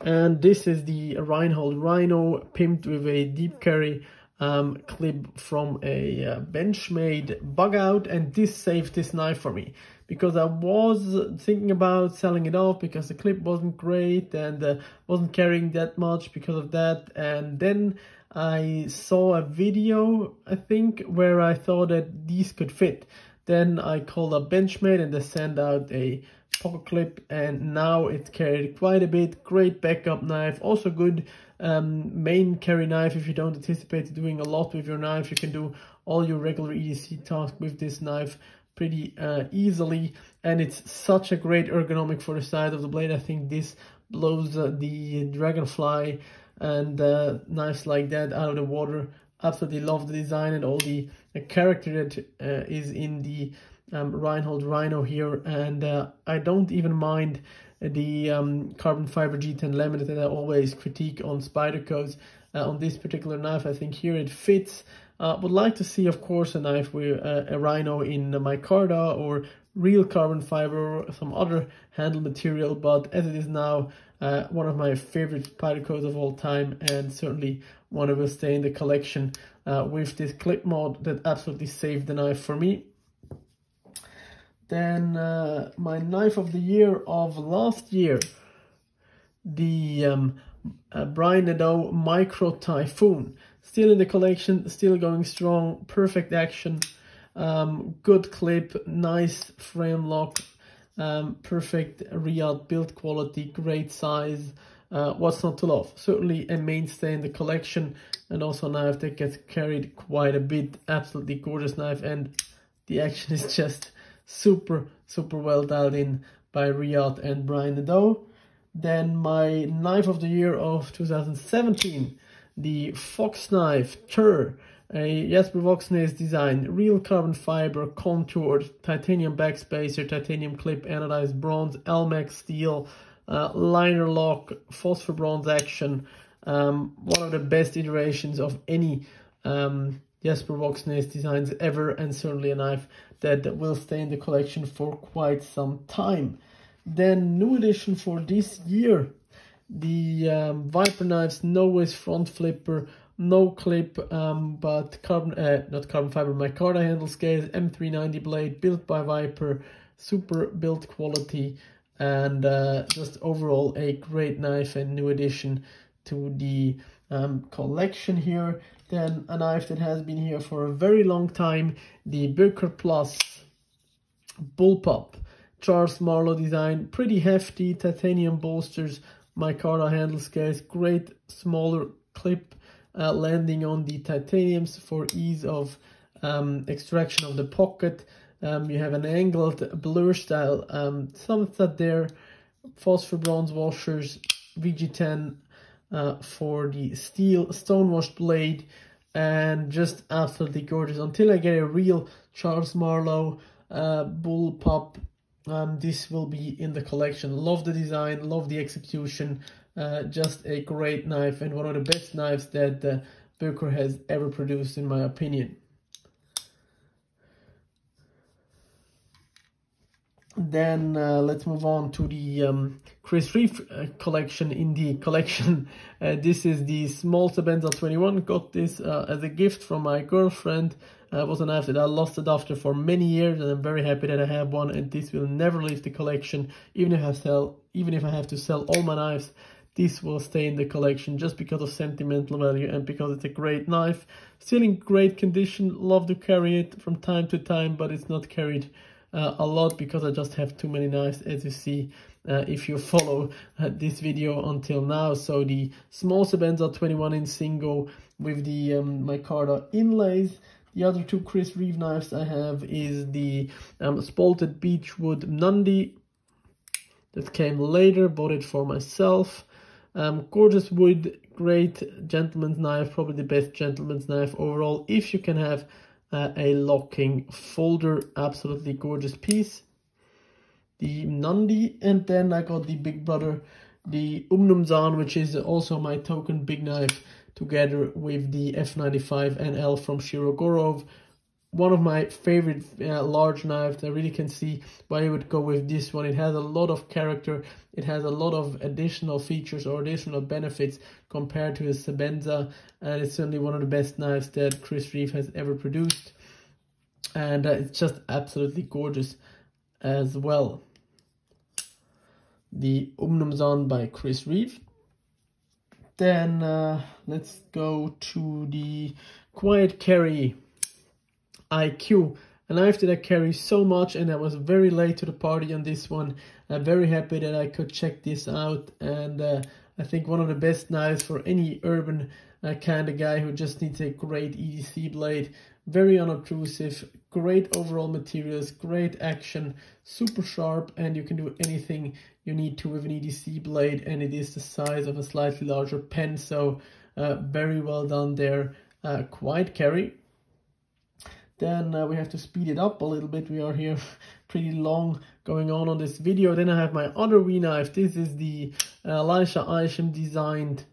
And this is the Reinhold Rhino pimped with a deep carry um, clip from a uh, Benchmade bug out. And this saved this knife for me because I was thinking about selling it off because the clip wasn't great and uh, wasn't carrying that much because of that. And then I saw a video, I think, where I thought that these could fit. Then I called up Benchmade and they sent out a pocket clip and now it's carried quite a bit. Great backup knife, also good um, main carry knife if you don't anticipate doing a lot with your knife. You can do all your regular EDC tasks with this knife pretty uh, easily and it's such a great ergonomic for the side of the blade. I think this blows uh, the Dragonfly and uh, knives like that out of the water. Absolutely love the design and all the, the character that uh, is in the um, Reinhold Rhino here. And uh, I don't even mind the um, carbon fiber G10 laminate that I always critique on Spydercos. Uh, on this particular knife, I think here it fits. Uh, would like to see, of course, a knife with uh, a Rhino in micarta or real carbon fiber or some other handle material, but as it is now, uh, one of my favorite Spydercos of all time and certainly one that will stay in the collection uh, with this clip mod that absolutely saved the knife for me. Then uh, my knife of the year of last year, the um, uh, Brian Nadeau Micro Typhoon. Still in the collection, still going strong, perfect action, um, good clip, nice frame lock, um, perfect Reate build quality, great size. Uh, what's not to love? Certainly a mainstay in the collection and also a knife that gets carried quite a bit. Absolutely gorgeous knife and the action is (laughs) just super, super well dialed in by Reate and Brian Nadeau. Then my knife of the year of 2017, the Fox Knife Tur a Jesper Voxnaes design, real carbon fiber, contoured, titanium backspacer, titanium clip, anodized bronze, Elmax steel, uh, liner lock, phosphor bronze action, um, one of the best iterations of any um, Jesper Voxnaes designs ever, and certainly a knife that will stay in the collection for quite some time. Then new edition for this year, the um, Viper Knives No Waste Front Flipper no clip, um, but carbon, uh, not carbon fiber, micarta handle scales, M390 blade, built by Viper, super build quality, and uh, just overall a great knife and new addition to the um, collection here. Then a knife that has been here for a very long time, the Böker Plus Bullpup. Charles Marlowe design, pretty hefty titanium bolsters, micarta handle scales, great smaller clip uh, landing on the titaniums for ease of um, extraction of the pocket. Um, you have an angled blur style um, that there, phosphor bronze washers, VG10 uh, for the steel stonewashed blade, and just absolutely gorgeous. Until I get a real Charles Marlowe uh, bull pup, um, this will be in the collection. Love the design, love the execution, uh, just a great knife and one of the best knives that uh, Böker has ever produced in my opinion. Then uh, let's move on to the um, Chris Reeve uh, collection in the (laughs) collection. Uh, this is the small Sebenza 21. Got this uh, as a gift from my girlfriend. Uh, was a knife that I lost it after for many years and I'm very happy that I have one and this will never leave the collection even if I sell even if I have to sell all my knives this will stay in the collection just because of sentimental value and because it's a great knife. Still in great condition, love to carry it from time to time, but it's not carried uh, a lot because I just have too many knives as you see uh, if you (laughs) follow uh, this video until now. So the small Sebenza 21 in single with the um, micarta inlays. The other two Chris Reeve knives I have is the um, Spalted Beechwood Mnandi that came later, bought it for myself. Um, gorgeous wood, great gentleman's knife, probably the best gentleman's knife overall. If you can have uh, a locking folder, absolutely gorgeous piece. The Mnandi, and then I got the Big Brother, the Umnumzaan, which is also my token big knife, together with the F95 NL from Shirogorov one of my favorite uh, large knives. I really can see why you would go with this one. It has a lot of character. It has a lot of additional features or additional benefits compared to the Sebenza. And it's certainly one of the best knives that Chris Reeve has ever produced. And uh, it's just absolutely gorgeous as well. The Umnumzaan by Chris Reeve. Then uh, let's go to the Quiet Carry IQ. A knife that I carry so much and I was very late to the party on this one. I'm very happy that I could check this out and uh, I think one of the best knives for any urban uh, kind of guy who just needs a great EDC blade. Very unobtrusive, great overall materials, great action, super sharp and you can do anything you need to with an EDC blade and it is the size of a slightly larger pen so uh, very well done there. Uh, quiet carry, then uh, we have to speed it up a little bit. We are here (laughs) pretty long going on on this video. Then I have my other V knife. This is the uh, Elijah Isham designed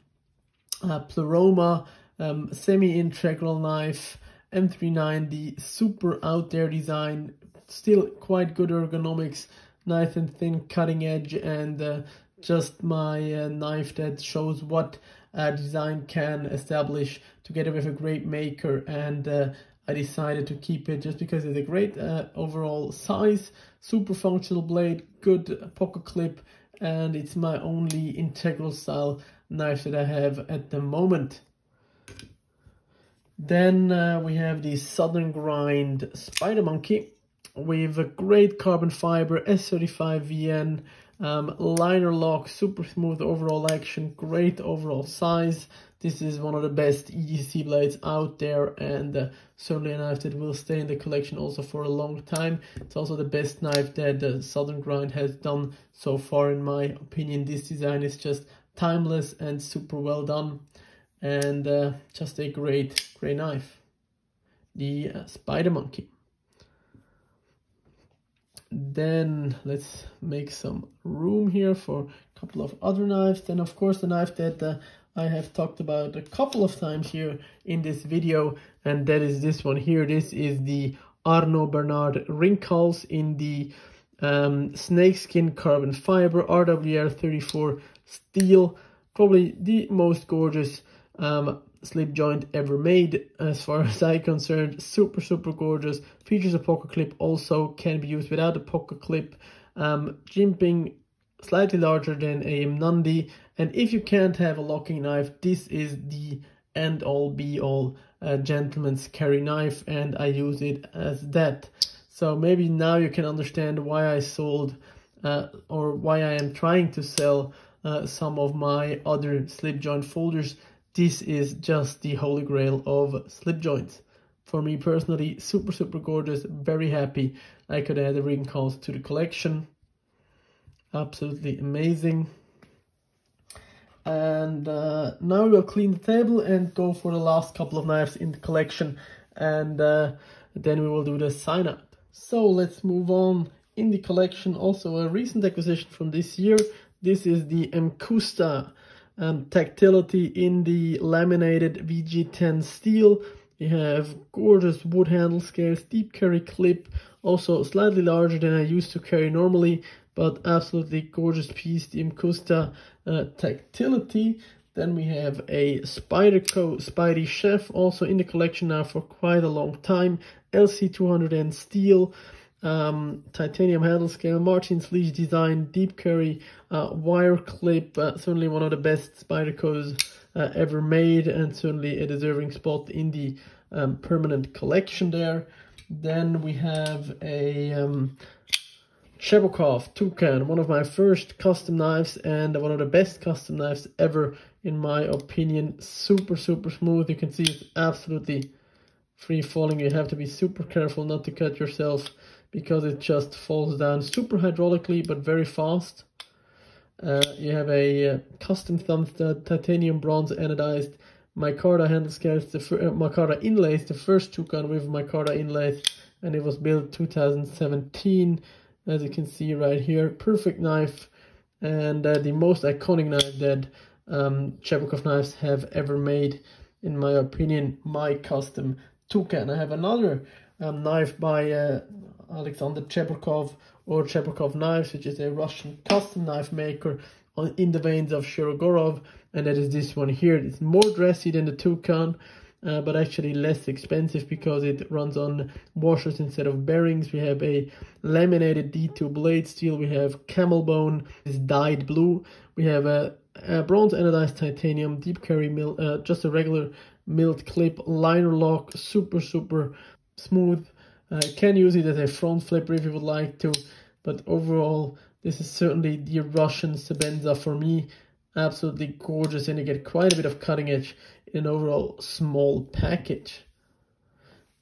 uh, Pleroma um, semi-integral knife M390 super out there design still quite good ergonomics nice and thin cutting edge and uh, just my uh, knife that shows what uh, design can establish together with a great maker and uh, I decided to keep it just because it's a great uh, overall size, super functional blade, good pocket clip, and it's my only integral style knife that I have at the moment. Then uh, we have the Southern Grind Spider Monkey with a great carbon fiber S35 VN, um, liner lock, super smooth overall action, great overall size. This is one of the best EDC blades out there and uh, certainly a knife that will stay in the collection also for a long time. It's also the best knife that the Southern Grind has done so far in my opinion. This design is just timeless and super well done and uh, just a great, great knife. The uh, Spider Monkey. Then let's make some room here for a couple of other knives. Then of course the knife that uh, I have talked about a couple of times here in this video and that is this one here. This is the Arno Bernard Wrinkles in the um, snakeskin carbon fiber RWR34 steel. Probably the most gorgeous um, slip joint ever made as far (laughs) as I'm concerned. Super, super gorgeous. Features a pocket clip also can be used without a pocket clip. Um, jimping slightly larger than a Mnandi. And if you can't have a locking knife, this is the end all be all uh, gentleman's carry knife and I use it as that. So maybe now you can understand why I sold uh, or why I am trying to sell uh, some of my other slip joint folders. This is just the holy grail of slip joints. For me personally, super, super gorgeous, very happy. I could add the Wrinkles to the collection. Absolutely amazing. And uh, now we'll clean the table and go for the last couple of knives in the collection. And uh, then we will do the sign up so let's move on. In the collection also a recent acquisition from this year. This is the Mcusta um, tactility in the laminated VG10 steel you have gorgeous wood handle scales, deep carry clip, also slightly larger than I used to carry normally, but absolutely gorgeous piece, the Mcusta uh, Tactility. Then we have a Spyderco SpydieChef, also in the collection now for quite a long time. LC200N steel, um, titanium handle scale, Marcin Slysz design, deep carry, uh, wire clip, uh, certainly one of the best Spydercos uh, ever made and certainly a deserving spot in the um, permanent collection there. Then we have a um, Cheburkov Toucan, one of my first custom knives and one of the best custom knives ever in my opinion. Super, super smooth. You can see it's absolutely free falling. You have to be super careful not to cut yourself because it just falls down super hydraulically but very fast. Uh, you have a uh, custom thumb stud, titanium bronze anodized micarta handle scales, the uh, micarta inlays, the first toucan with micarta inlays, and it was built 2017, as you can see right here. Perfect knife, and uh, the most iconic knife that um, Cheburkov knives have ever made, in my opinion, my custom toucan. I have another um, knife by uh, Alexander Cheburkov or Cheburkov Knives, which is a Russian custom knife maker on, in the veins of Shirogorov, and that is this one here. It's more dressy than the Toucan, uh, but actually less expensive because it runs on washers instead of bearings. We have a laminated D2 blade steel. We have camel bone, It's dyed blue. We have a, a bronze anodized titanium, deep carry mill, uh, just a regular milled clip, liner lock, super, super smooth. Uh, can use it as a front flipper if you would like to, but overall, this is certainly the Russian Sebenza for me. Absolutely gorgeous, and you get quite a bit of cutting edge in an overall small package.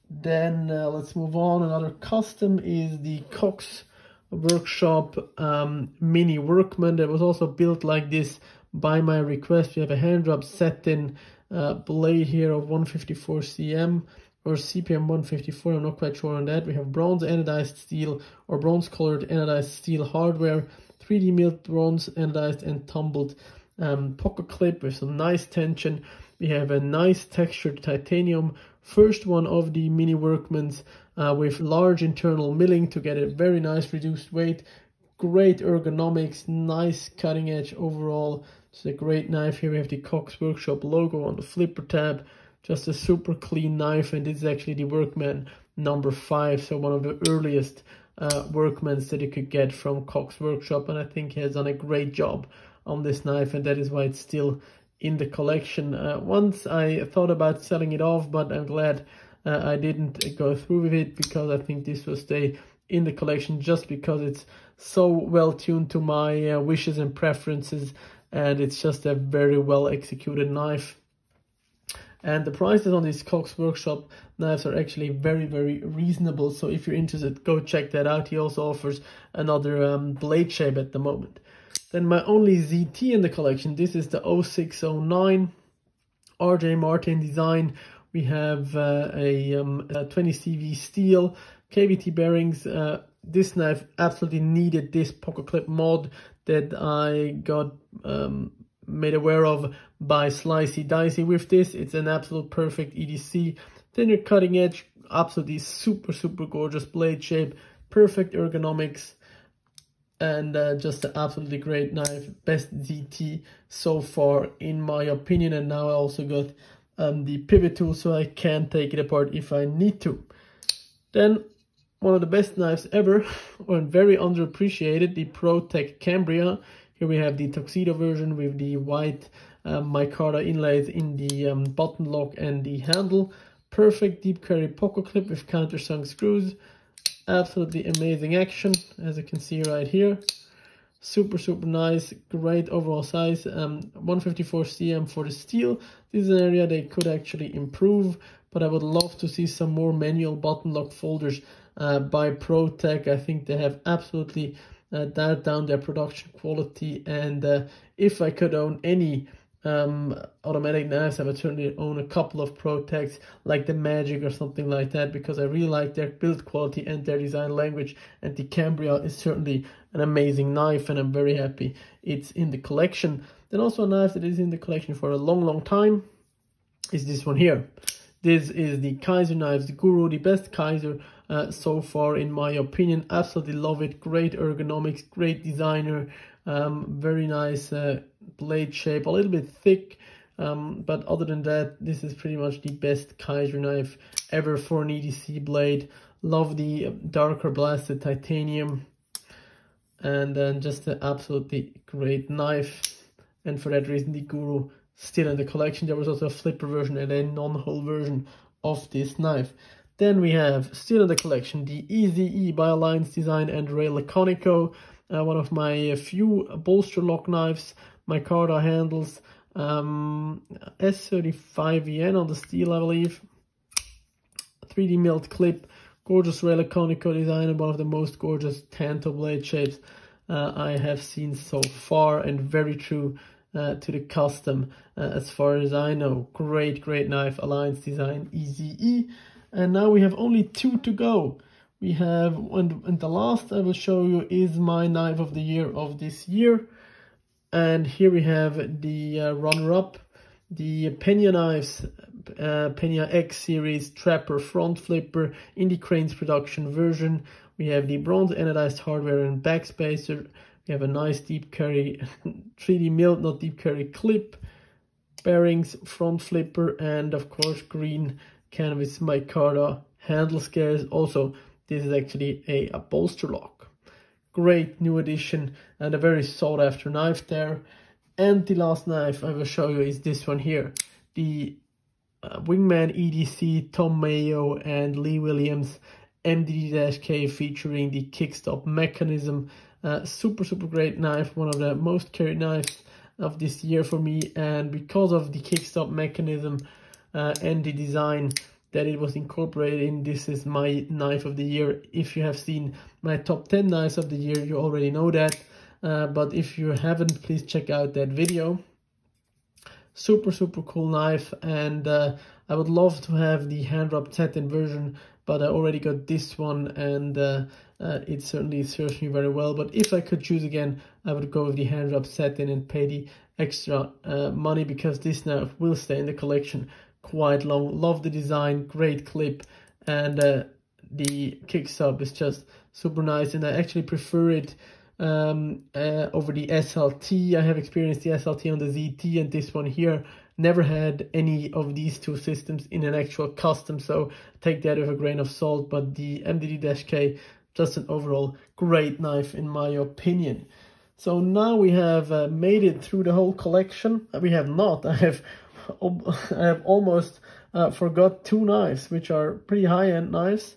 Then uh, let's move on. Another custom is the Cox Workshop um, Mini Workman that was also built like this by my request. We have a hand drop set in uh, blade here of 154 cm or CPM 154, I'm not quite sure on that. We have bronze anodized steel or bronze colored anodized steel hardware, 3D milled bronze anodized and tumbled um, pocket clip with some nice tension. We have a nice textured titanium, first one of the mini workmans uh, with large internal milling to get a very nice reduced weight. Great ergonomics, nice cutting edge overall. It's a great knife. Here we have the Cox Workshop logo on the flipper tab. Just a super clean knife, and this is actually the Workman number five, so one of the earliest uh, Workmans that you could get from Cox Workshop, and I think he has done a great job on this knife, and that is why it's still in the collection. Uh, once I thought about selling it off, but I'm glad uh, I didn't go through with it because I think this will stay in the collection just because it's so well tuned to my uh, wishes and preferences and it's just a very well executed knife. And the prices on these Cox Workshop knives are actually very, very reasonable. So if you're interested, go check that out. He also offers another um, blade shape at the moment. Then my only ZT in the collection, this is the 0609 RJ Martin design. We have uh, a, um, a 20 CV steel, KVT bearings. Uh, this knife absolutely needed this pocket clip mod that I got um, made aware of by Slicey Dicey. With this, it's an absolute perfect EDC. Thinner cutting edge, absolutely super, super gorgeous blade shape, perfect ergonomics, and uh, just an absolutely great knife. Best ZT so far, in my opinion. And now I also got um, the pivot tool so I can take it apart if I need to. Then one of the best knives ever, (laughs) or very underappreciated, the ProTech Cambria. Here we have the tuxedo version with the white um, micarta inlays in the um, button lock and the handle. Perfect deep carry pocket clip with countersunk screws. Absolutely amazing action, as you can see right here. Super, super nice, great overall size. Um, 154 cm for the steel. This is an area they could actually improve, but I would love to see some more manual button lock folders uh, by ProTech. I think they have absolutely uh, dialed down their production quality. And uh, if I could own any um, automatic knives, I would certainly own a couple of ProTechs like the Magic or something like that because I really like their build quality and their design language. And the Cambria is certainly an amazing knife and I'm very happy it's in the collection. Then also a knife that is in the collection for a long, long time is this one here. This is the Kizer Knives Guru, the best Kizer uh, so far in my opinion. Absolutely love it. Great ergonomics, great designer, um, very nice uh, blade shape, a little bit thick. Um, but other than that, this is pretty much the best Kizer knife ever for an EDC blade. Love the darker blasted titanium. And then just an absolutely great knife. And for that reason, the Guru still in the collection. There was also a flipper version and a non-hole version of this knife. Then we have still in the collection the EZE by Alliance Design and Ray Laconico, uh, one of my few bolster lock knives, micarta handles, um, S35VN on the steel, I believe. 3D milled clip, gorgeous Ray Laconico design and one of the most gorgeous Tanto blade shapes uh, I have seen so far and very true uh, to the custom uh, as far as I know. Great, great knife, Alliance Design EZE. And now we have only two to go. We have, and, and the last I will show you is my knife of the year of this year. And here we have the uh, runner-up, the Pena Knives, uh, Pena X series Trapper front flipper Indie Cranes production version. We have the bronze anodized hardware and backspacer. We have a nice deep carry (laughs) 3D milled, not deep carry clip, bearings, front flipper, and of course green canvas micarta handle scales. Also, this is actually a, a bolster lock. Great new addition and a very sought after knife there. And the last knife I will show you is this one here. The uh, Wingman EDC, Tom Mayo and Lee Williams MDD-K featuring the kickstop mechanism. Uh, super, super great knife. One of the most carried knives of this year for me. And because of the kickstop mechanism uh, and the design that it was incorporated in, this is my knife of the year. If you have seen my top 10 knives of the year, you already know that. Uh, but if you haven't, please check out that video. Super, super cool knife. And uh, I would love to have the hand wrapped satin version but I already got this one and uh, uh, it certainly serves me very well. But if I could choose again, I would go with the hand wrap setting and pay the extra uh, money because this knife will stay in the collection quite long. Love the design, great clip, and uh, the kickstop is just super nice. And I actually prefer it um, uh, over the SLT. I have experienced the SLT on the ZT and this one here never had any of these two systems in an actual custom, so take that with a grain of salt, but the MDD-K, just an overall great knife in my opinion. So now we have uh, made it through the whole collection. We have not, (laughs) I have, I (laughs) have almost uh, forgot two knives, which are pretty high-end knives.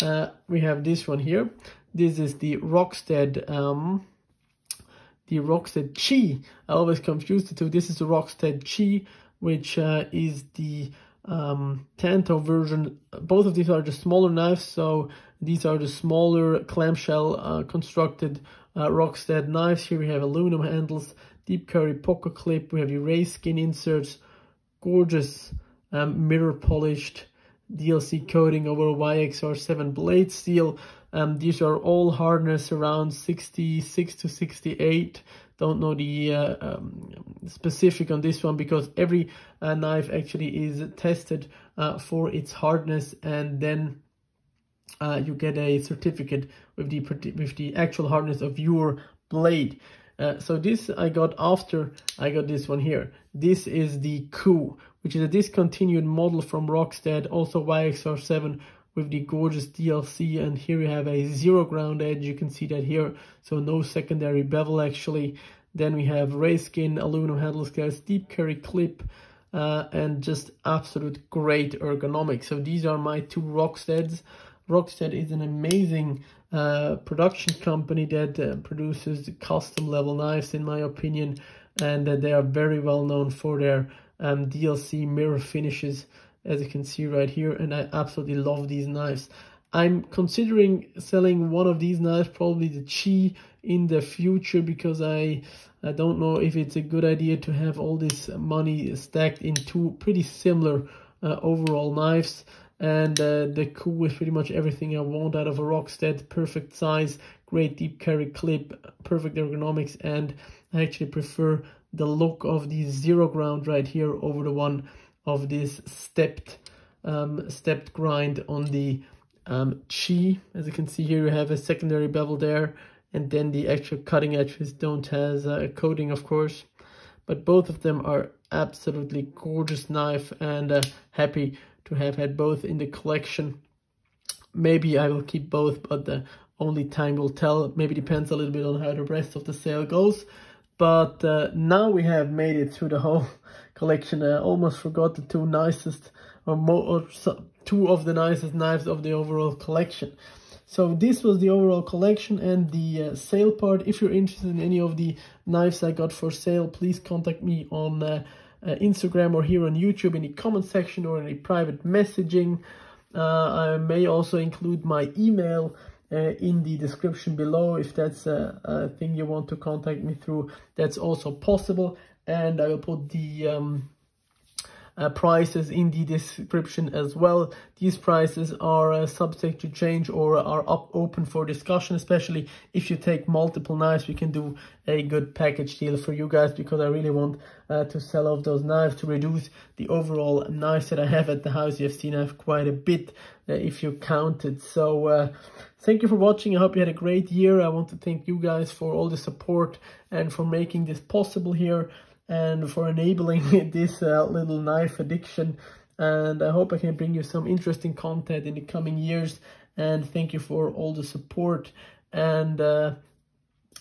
Uh, we have this one here. This is the Rockstead um, the Rockstead Chi. I always confuse the two. This is the Rockstead Chi, which uh, is the um, Tanto version. Both of these are the smaller knives, so these are the smaller clamshell uh, constructed uh, Rockstead knives. Here we have aluminum handles, deep carry pocket clip. We have a ray skin inserts, gorgeous um, mirror polished DLC coating over YXR7 blade steel. Um, these are all hardness around 66 to 68. Don't know the uh, um, specific on this one because every uh, knife actually is tested uh, for its hardness and then uh, you get a certificate with the with the actual hardness of your blade. Uh, so this I got after I got this one here. This is the Kou, which is a discontinued model from Rockstead, also YXR7 with the gorgeous DLC and here we have a zero ground edge. You can see that here. So no secondary bevel actually. Then we have ray skin aluminum handle scales deep carry clip uh, and just absolute great ergonomics. So these are my two Rocksteads. Rockstead is an amazing uh, production company that uh, produces custom level knives in my opinion and they are very well known for their um, DLC mirror finishes as you can see right here and I absolutely love these knives. I'm considering selling one of these knives, probably the Chi, in the future because I, I don't know if it's a good idea to have all this money stacked in two pretty similar uh, overall knives. And uh, the Kou is pretty much everything I want out of a Rockstead. Perfect size, great deep carry clip, perfect ergonomics, and I actually prefer the look of the zero ground right here over the one of this stepped um, stepped grind on the um, chi. As you can see here, you have a secondary bevel there, and then the actual cutting edges don't has a coating, of course. But both of them are absolutely gorgeous knife, and uh, happy to have had both in the collection. Maybe I will keep both, but the only time will tell. Maybe depends a little bit on how the rest of the sale goes. But uh, now we have made it through the whole (laughs) collection. I almost forgot the two nicest, or, more, or two of the nicest knives of the overall collection. So this was the overall collection and the uh, sale part. If you're interested in any of the knives I got for sale, please contact me on uh, Instagram or here on YouTube in the comment section or in private messaging. Uh, I may also include my email uh, in the description below if that's a, a, thing you want to contact me through that's also possible and I will put the um, uh, prices in the description as well. These prices are uh, subject to change or are up open for discussion, especially if you take multiple knives, we can do a good package deal for you guys because I really want uh, to sell off those knives to reduce the overall knives that I have at the house. You've seen I have quite a bit uh, if you count it. So uh, thank you for watching. I hope you had a great year. I want to thank you guys for all the support and for making this possible here and for enabling (laughs) this uh, little knife addiction. And I hope I can bring you some interesting content in the coming years. And thank you for all the support. And uh,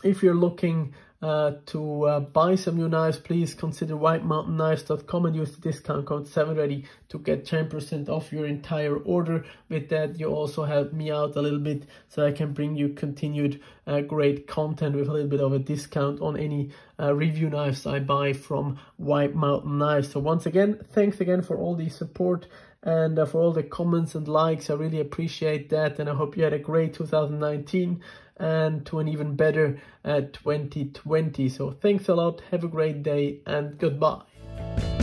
if you're looking uh, to uh, buy some new knives, please consider whitemountainKnives.com and use the discount code 7redi to get 10% off your entire order. With that, you also help me out a little bit so I can bring you continued uh, great content with a little bit of a discount on any uh, review knives I buy from White Mountain Knives. So once again, thanks again for all the support and uh, for all the comments and likes. I really appreciate that and I hope you had a great 2019 and to an even better uh, 2020. So thanks a lot, have a great day and goodbye.